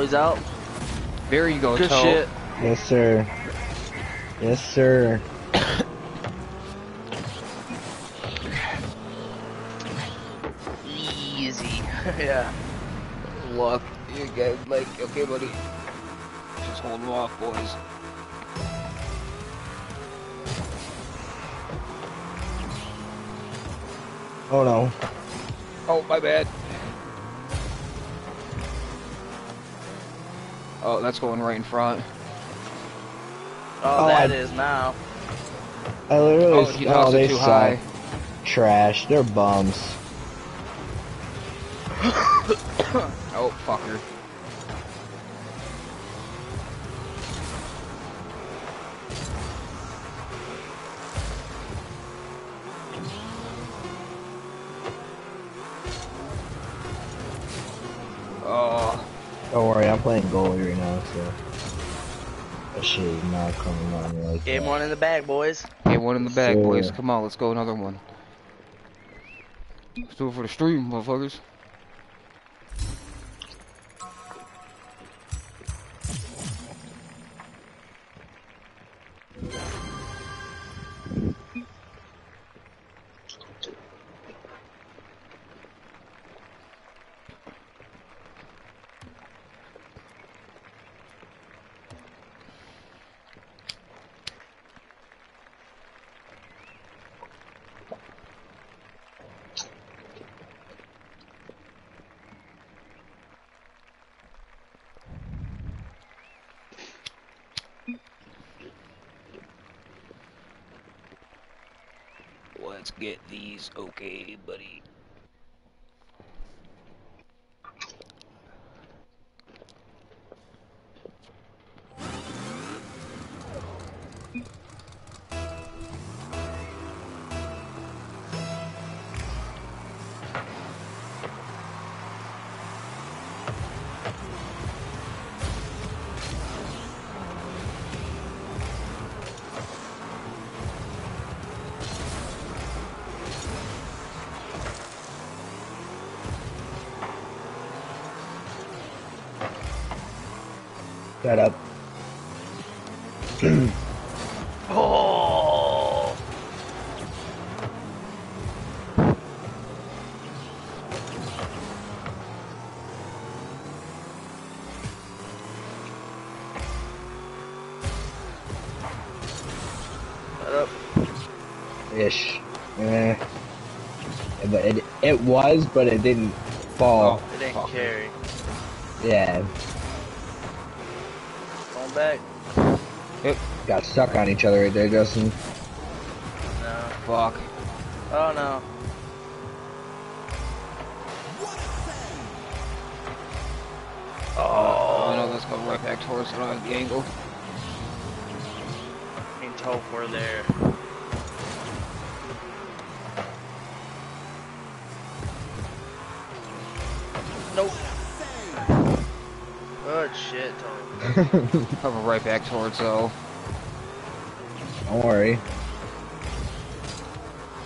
Goalie's out.
There you go,
Good
Toe.
shit.
Yes, sir. Yes, sir.
Easy. yeah.
Look, you guys like, okay, buddy. Just hold them off, boys.
Oh no.
Oh, my bad. Oh, that's going right in front.
Oh,
Oh,
that
I-
is now.
I literally.
Oh,
s-
he
oh,
oh
they
it too
suck.
high.
Trash. They're bums.
Oh, fucker.
Game
that.
one in the bag, boys.
okay, one in the bag, boys. Come on, let's go another one. Let's do it for the stream, motherfuckers. Let's get these okay, buddy.
Shut up.
Oh. Up.
Ish. Eh. But it it was, but it didn't fall.
It ain't
Fuck.
carry.
Yeah,
Going back.
Got stuck on each other right there, Justin.
No.
Fuck.
Oh no.
Oh, no,
Oh.
let's go right back towards uh, the angle.
Me and Toph were there. Nope. Good shit, Toph.
Cover right back towards though.
Don't worry.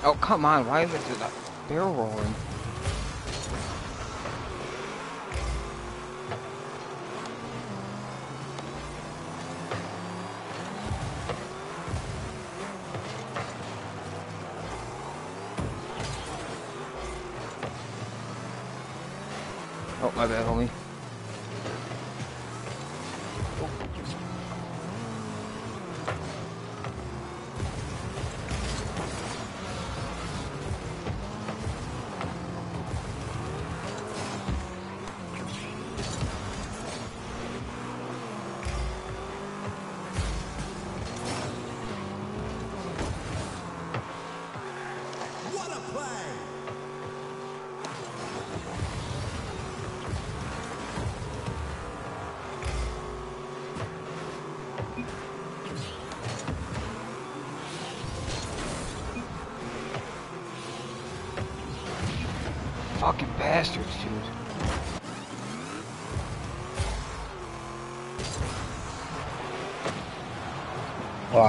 Oh, come on, why is it the barrel rolling? Oh, my bad, homie.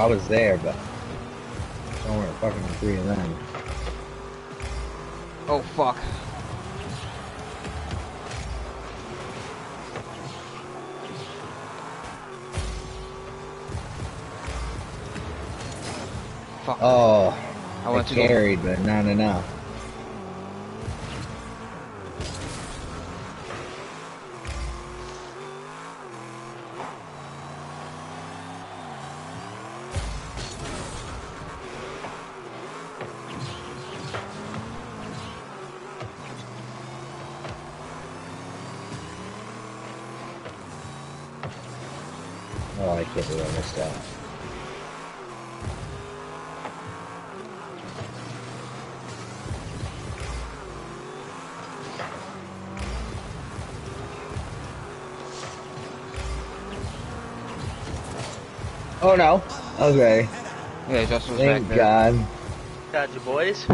I was there, but don't fucking the three of them.
Oh, fuck. Fuck.
Oh,
I
I
went to go.
carried, but not enough. No. Okay.
Yeah, Justin was back
Thank
there.
God.
Got you, boys.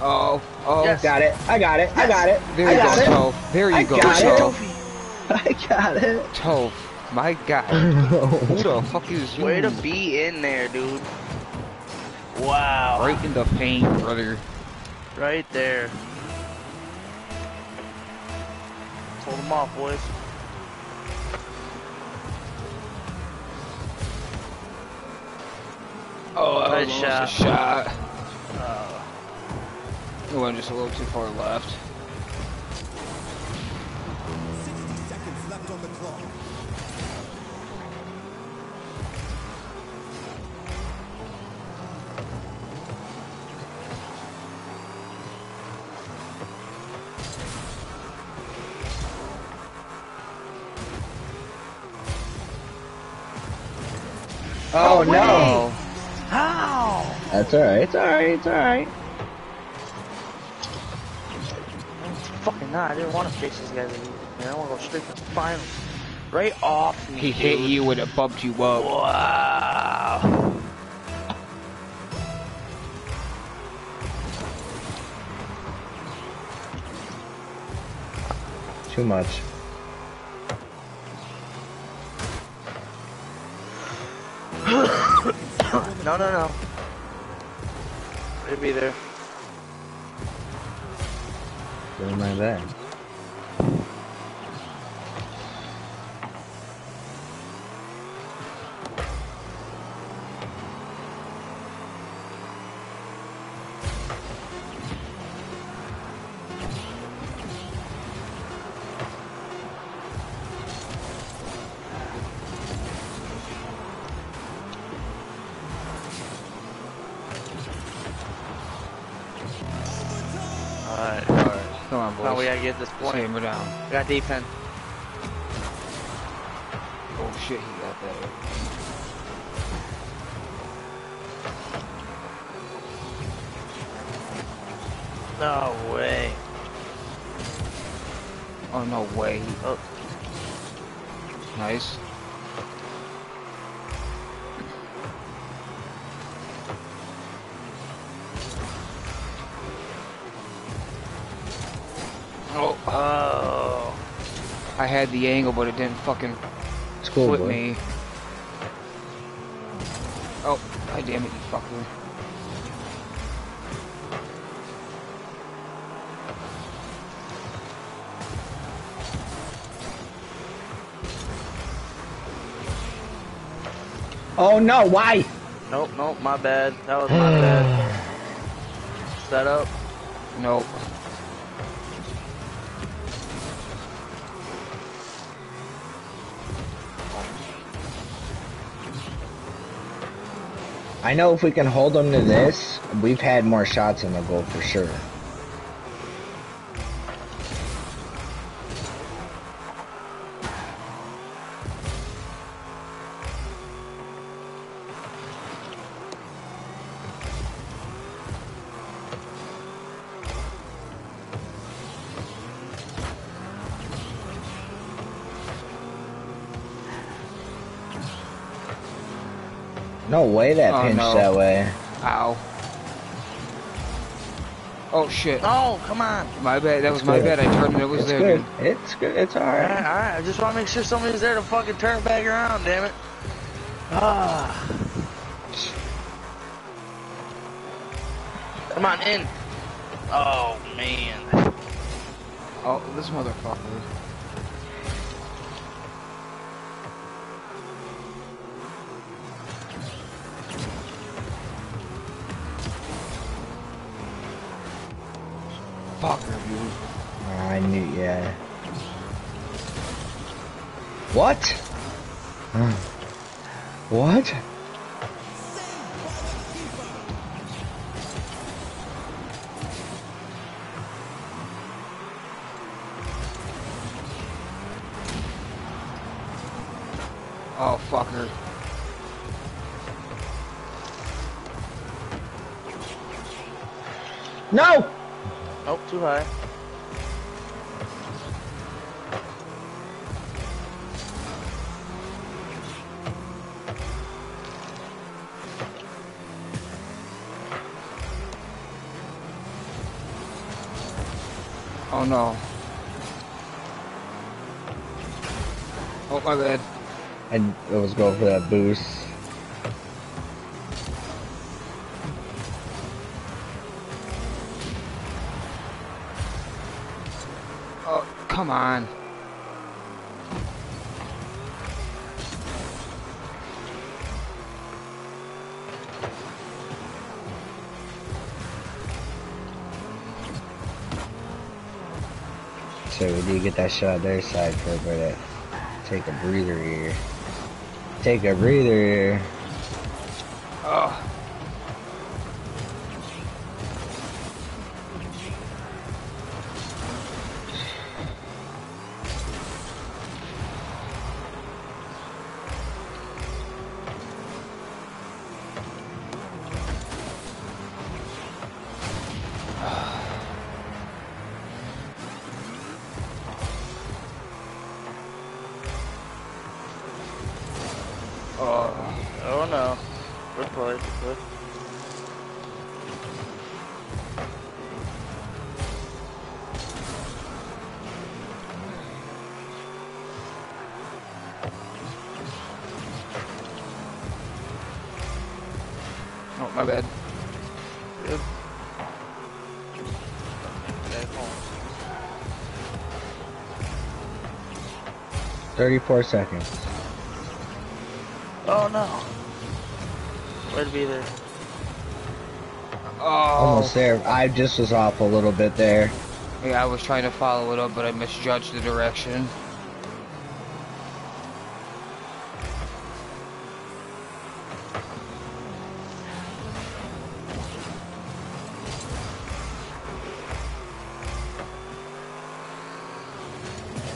Oh, oh.
Yes.
Got it. I got it. I got it.
There you go,
got it.
Toph. There you
I
go,
got it.
Toph.
I got it.
Toph. My God. Who the fuck is you?
Way to be in there, dude. Wow.
Right in the paint, brother.
Right there. Hold them off, boys.
Oh, that
Nice
was almost a
shot.
shot.
Uh,
It went just a little too far left.
60 seconds left on the clock.
Oh no. That's alright. It's alright. It's alright.
Fucking not. I didn't want to face these guys. Man, I want to go straight to the finals. Right off me.
he hit
dude.
you and it bumped you up.
Wow.
Too much.
No, no, no. They'd be there.
In my bag.
We got defense.
Oh shit, he got that.
No way.
Oh no way.
Oh.
Nice. Had the angle, but it didn't fucking
It's cool,
flip
boy.
me. Oh, god damn it, you fucker.
Oh no! Why?
Nope, nope, my bad. That was my bad. Set up.
I know if we can hold them to this, we've had more shots on the goal for sure. No way that
Oh,
pinched
no.
that way.
Ow. Oh shit.
No, come on.
My bad, that was my
good.
bad. I turned and it was
It's
there,
good.
dude.
It's good. It's
Alright,
alright.
alright. I just want to make sure somebody's there to fucking turn it back around, damn it. Ah. Come on, in. Oh, man.
Oh, this motherfucker.
What? No.
Oh my bad.
And it was going for that boost. Get that shot their side for a minute. Take a breather here. Take a breather here. 34 seconds.
Oh no. Where'd be there.
Oh.
Almost there. I just was off a little bit there.
Yeah, I was trying to follow it up, but I misjudged the direction.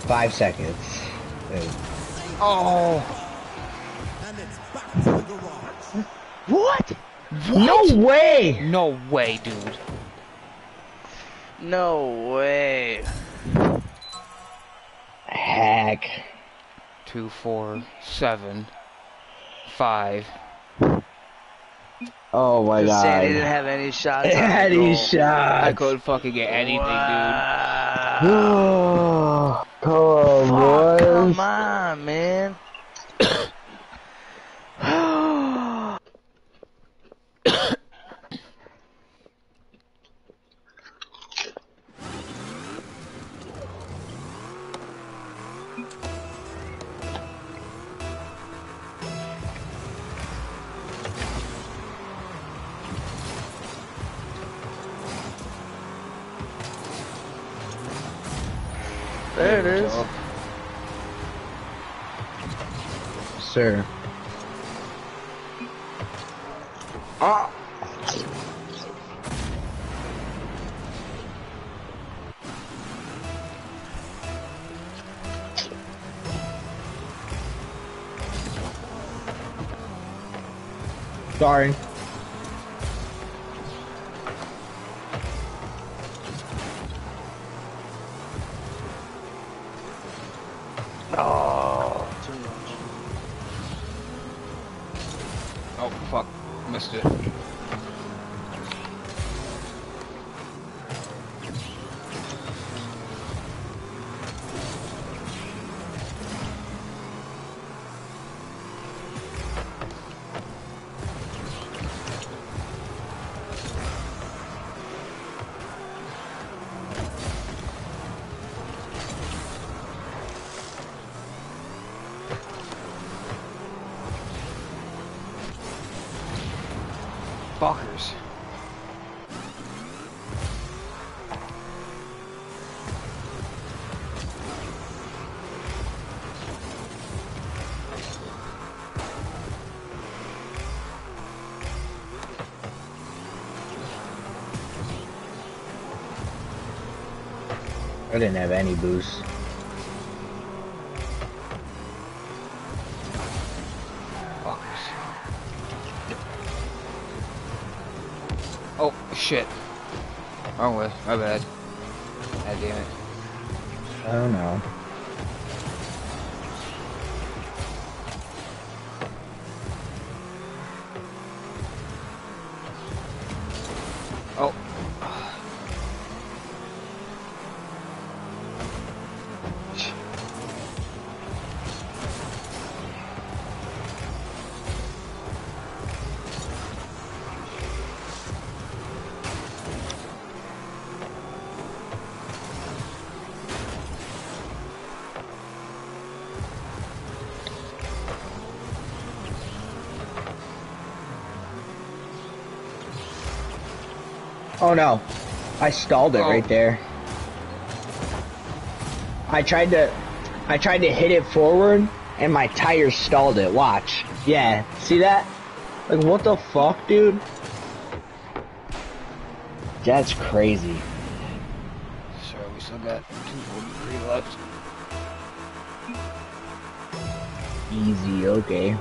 Five seconds.
Oh.
And it's back to the garage.
What?
No way!
No way, dude.
No way.
Heck.
Two, four, seven, five.
Oh my
god. saying he didn't have any shots. on
Any
goal.
I couldn't fucking get anything, dude.
Oh, come on,
Fuck,
boys.
Come on, man. There it is.
Sir.
Ah! Sorry. It.
I didn't have any boost.
Oh, shit. Wrong way. My bad. God damn it.
I don't
Oh
no. I stalled it
Oh.
right there. I tried to I tried to hit it forward and my tires stalled it. Watch. Yeah. See that? Like what the fuck, dude? That's crazy.
Sorry, we still got 243 left.
Easy, okay.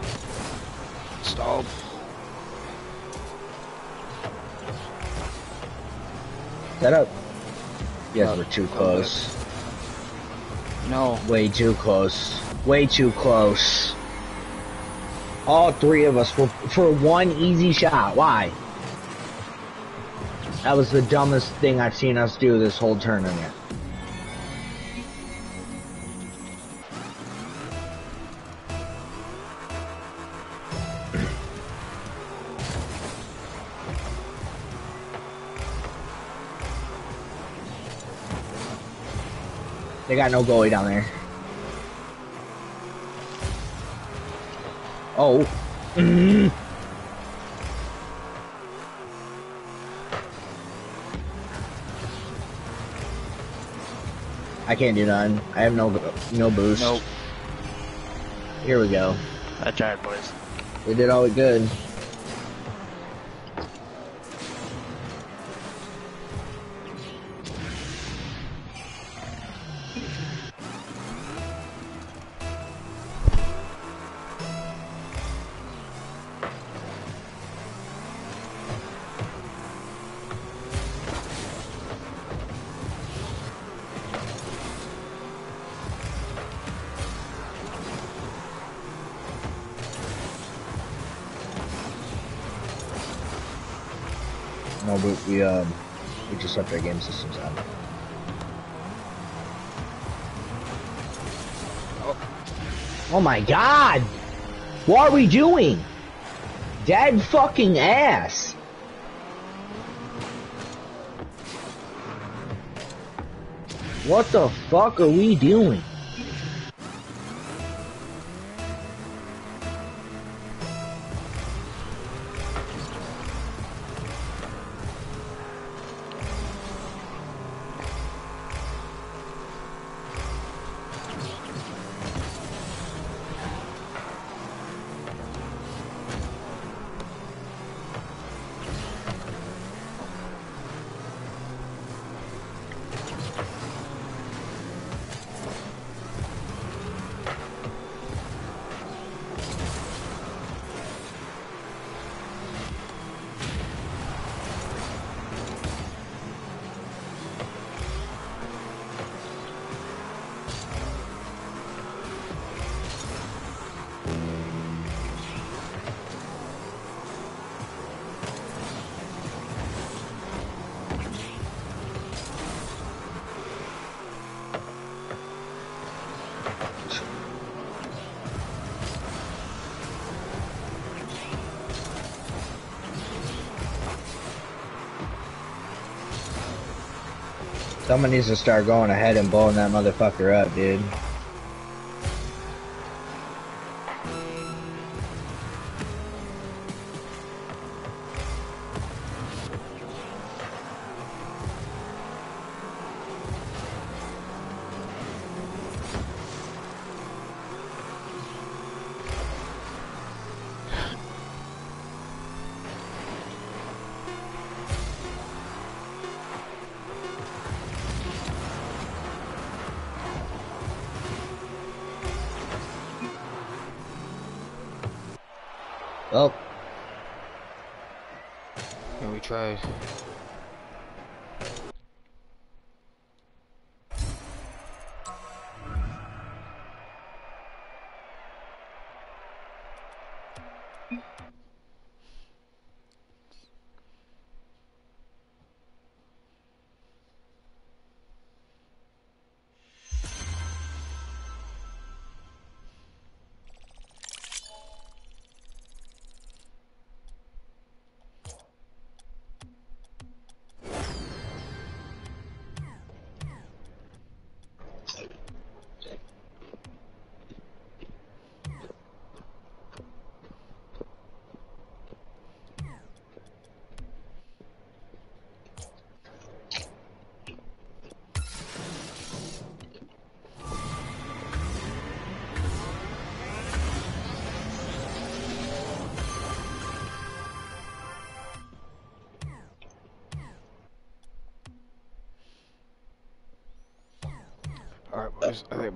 Set up. Yes,
Oh, uh,
we're too close.
No.
Way too close. Way too close. All three of us for for one easy shot. Why? That was the dumbest thing I've seen us do this whole tournament. They got no goalie down there. Oh. I can't do none. I have no no boost.
Nope.
Here we go.
I tried, boys.
We did all we could. My god! What are we doing? Dead fucking ass! What the fuck are we doing? Someone needs to start going ahead and blowing that motherfucker up, dude.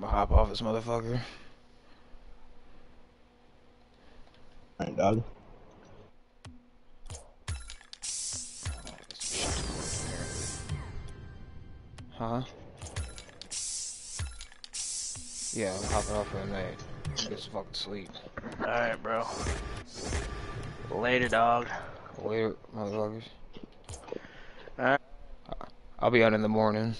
Boys. I think gonna hop off this motherfucker.
Alright, dog.
Huh? Yeah, I'm hopping off for the night. Get some fucking sleep.
Alright, bro. Later, dog.
Later, motherfuckers.
Alright.
I'll be out in the morning.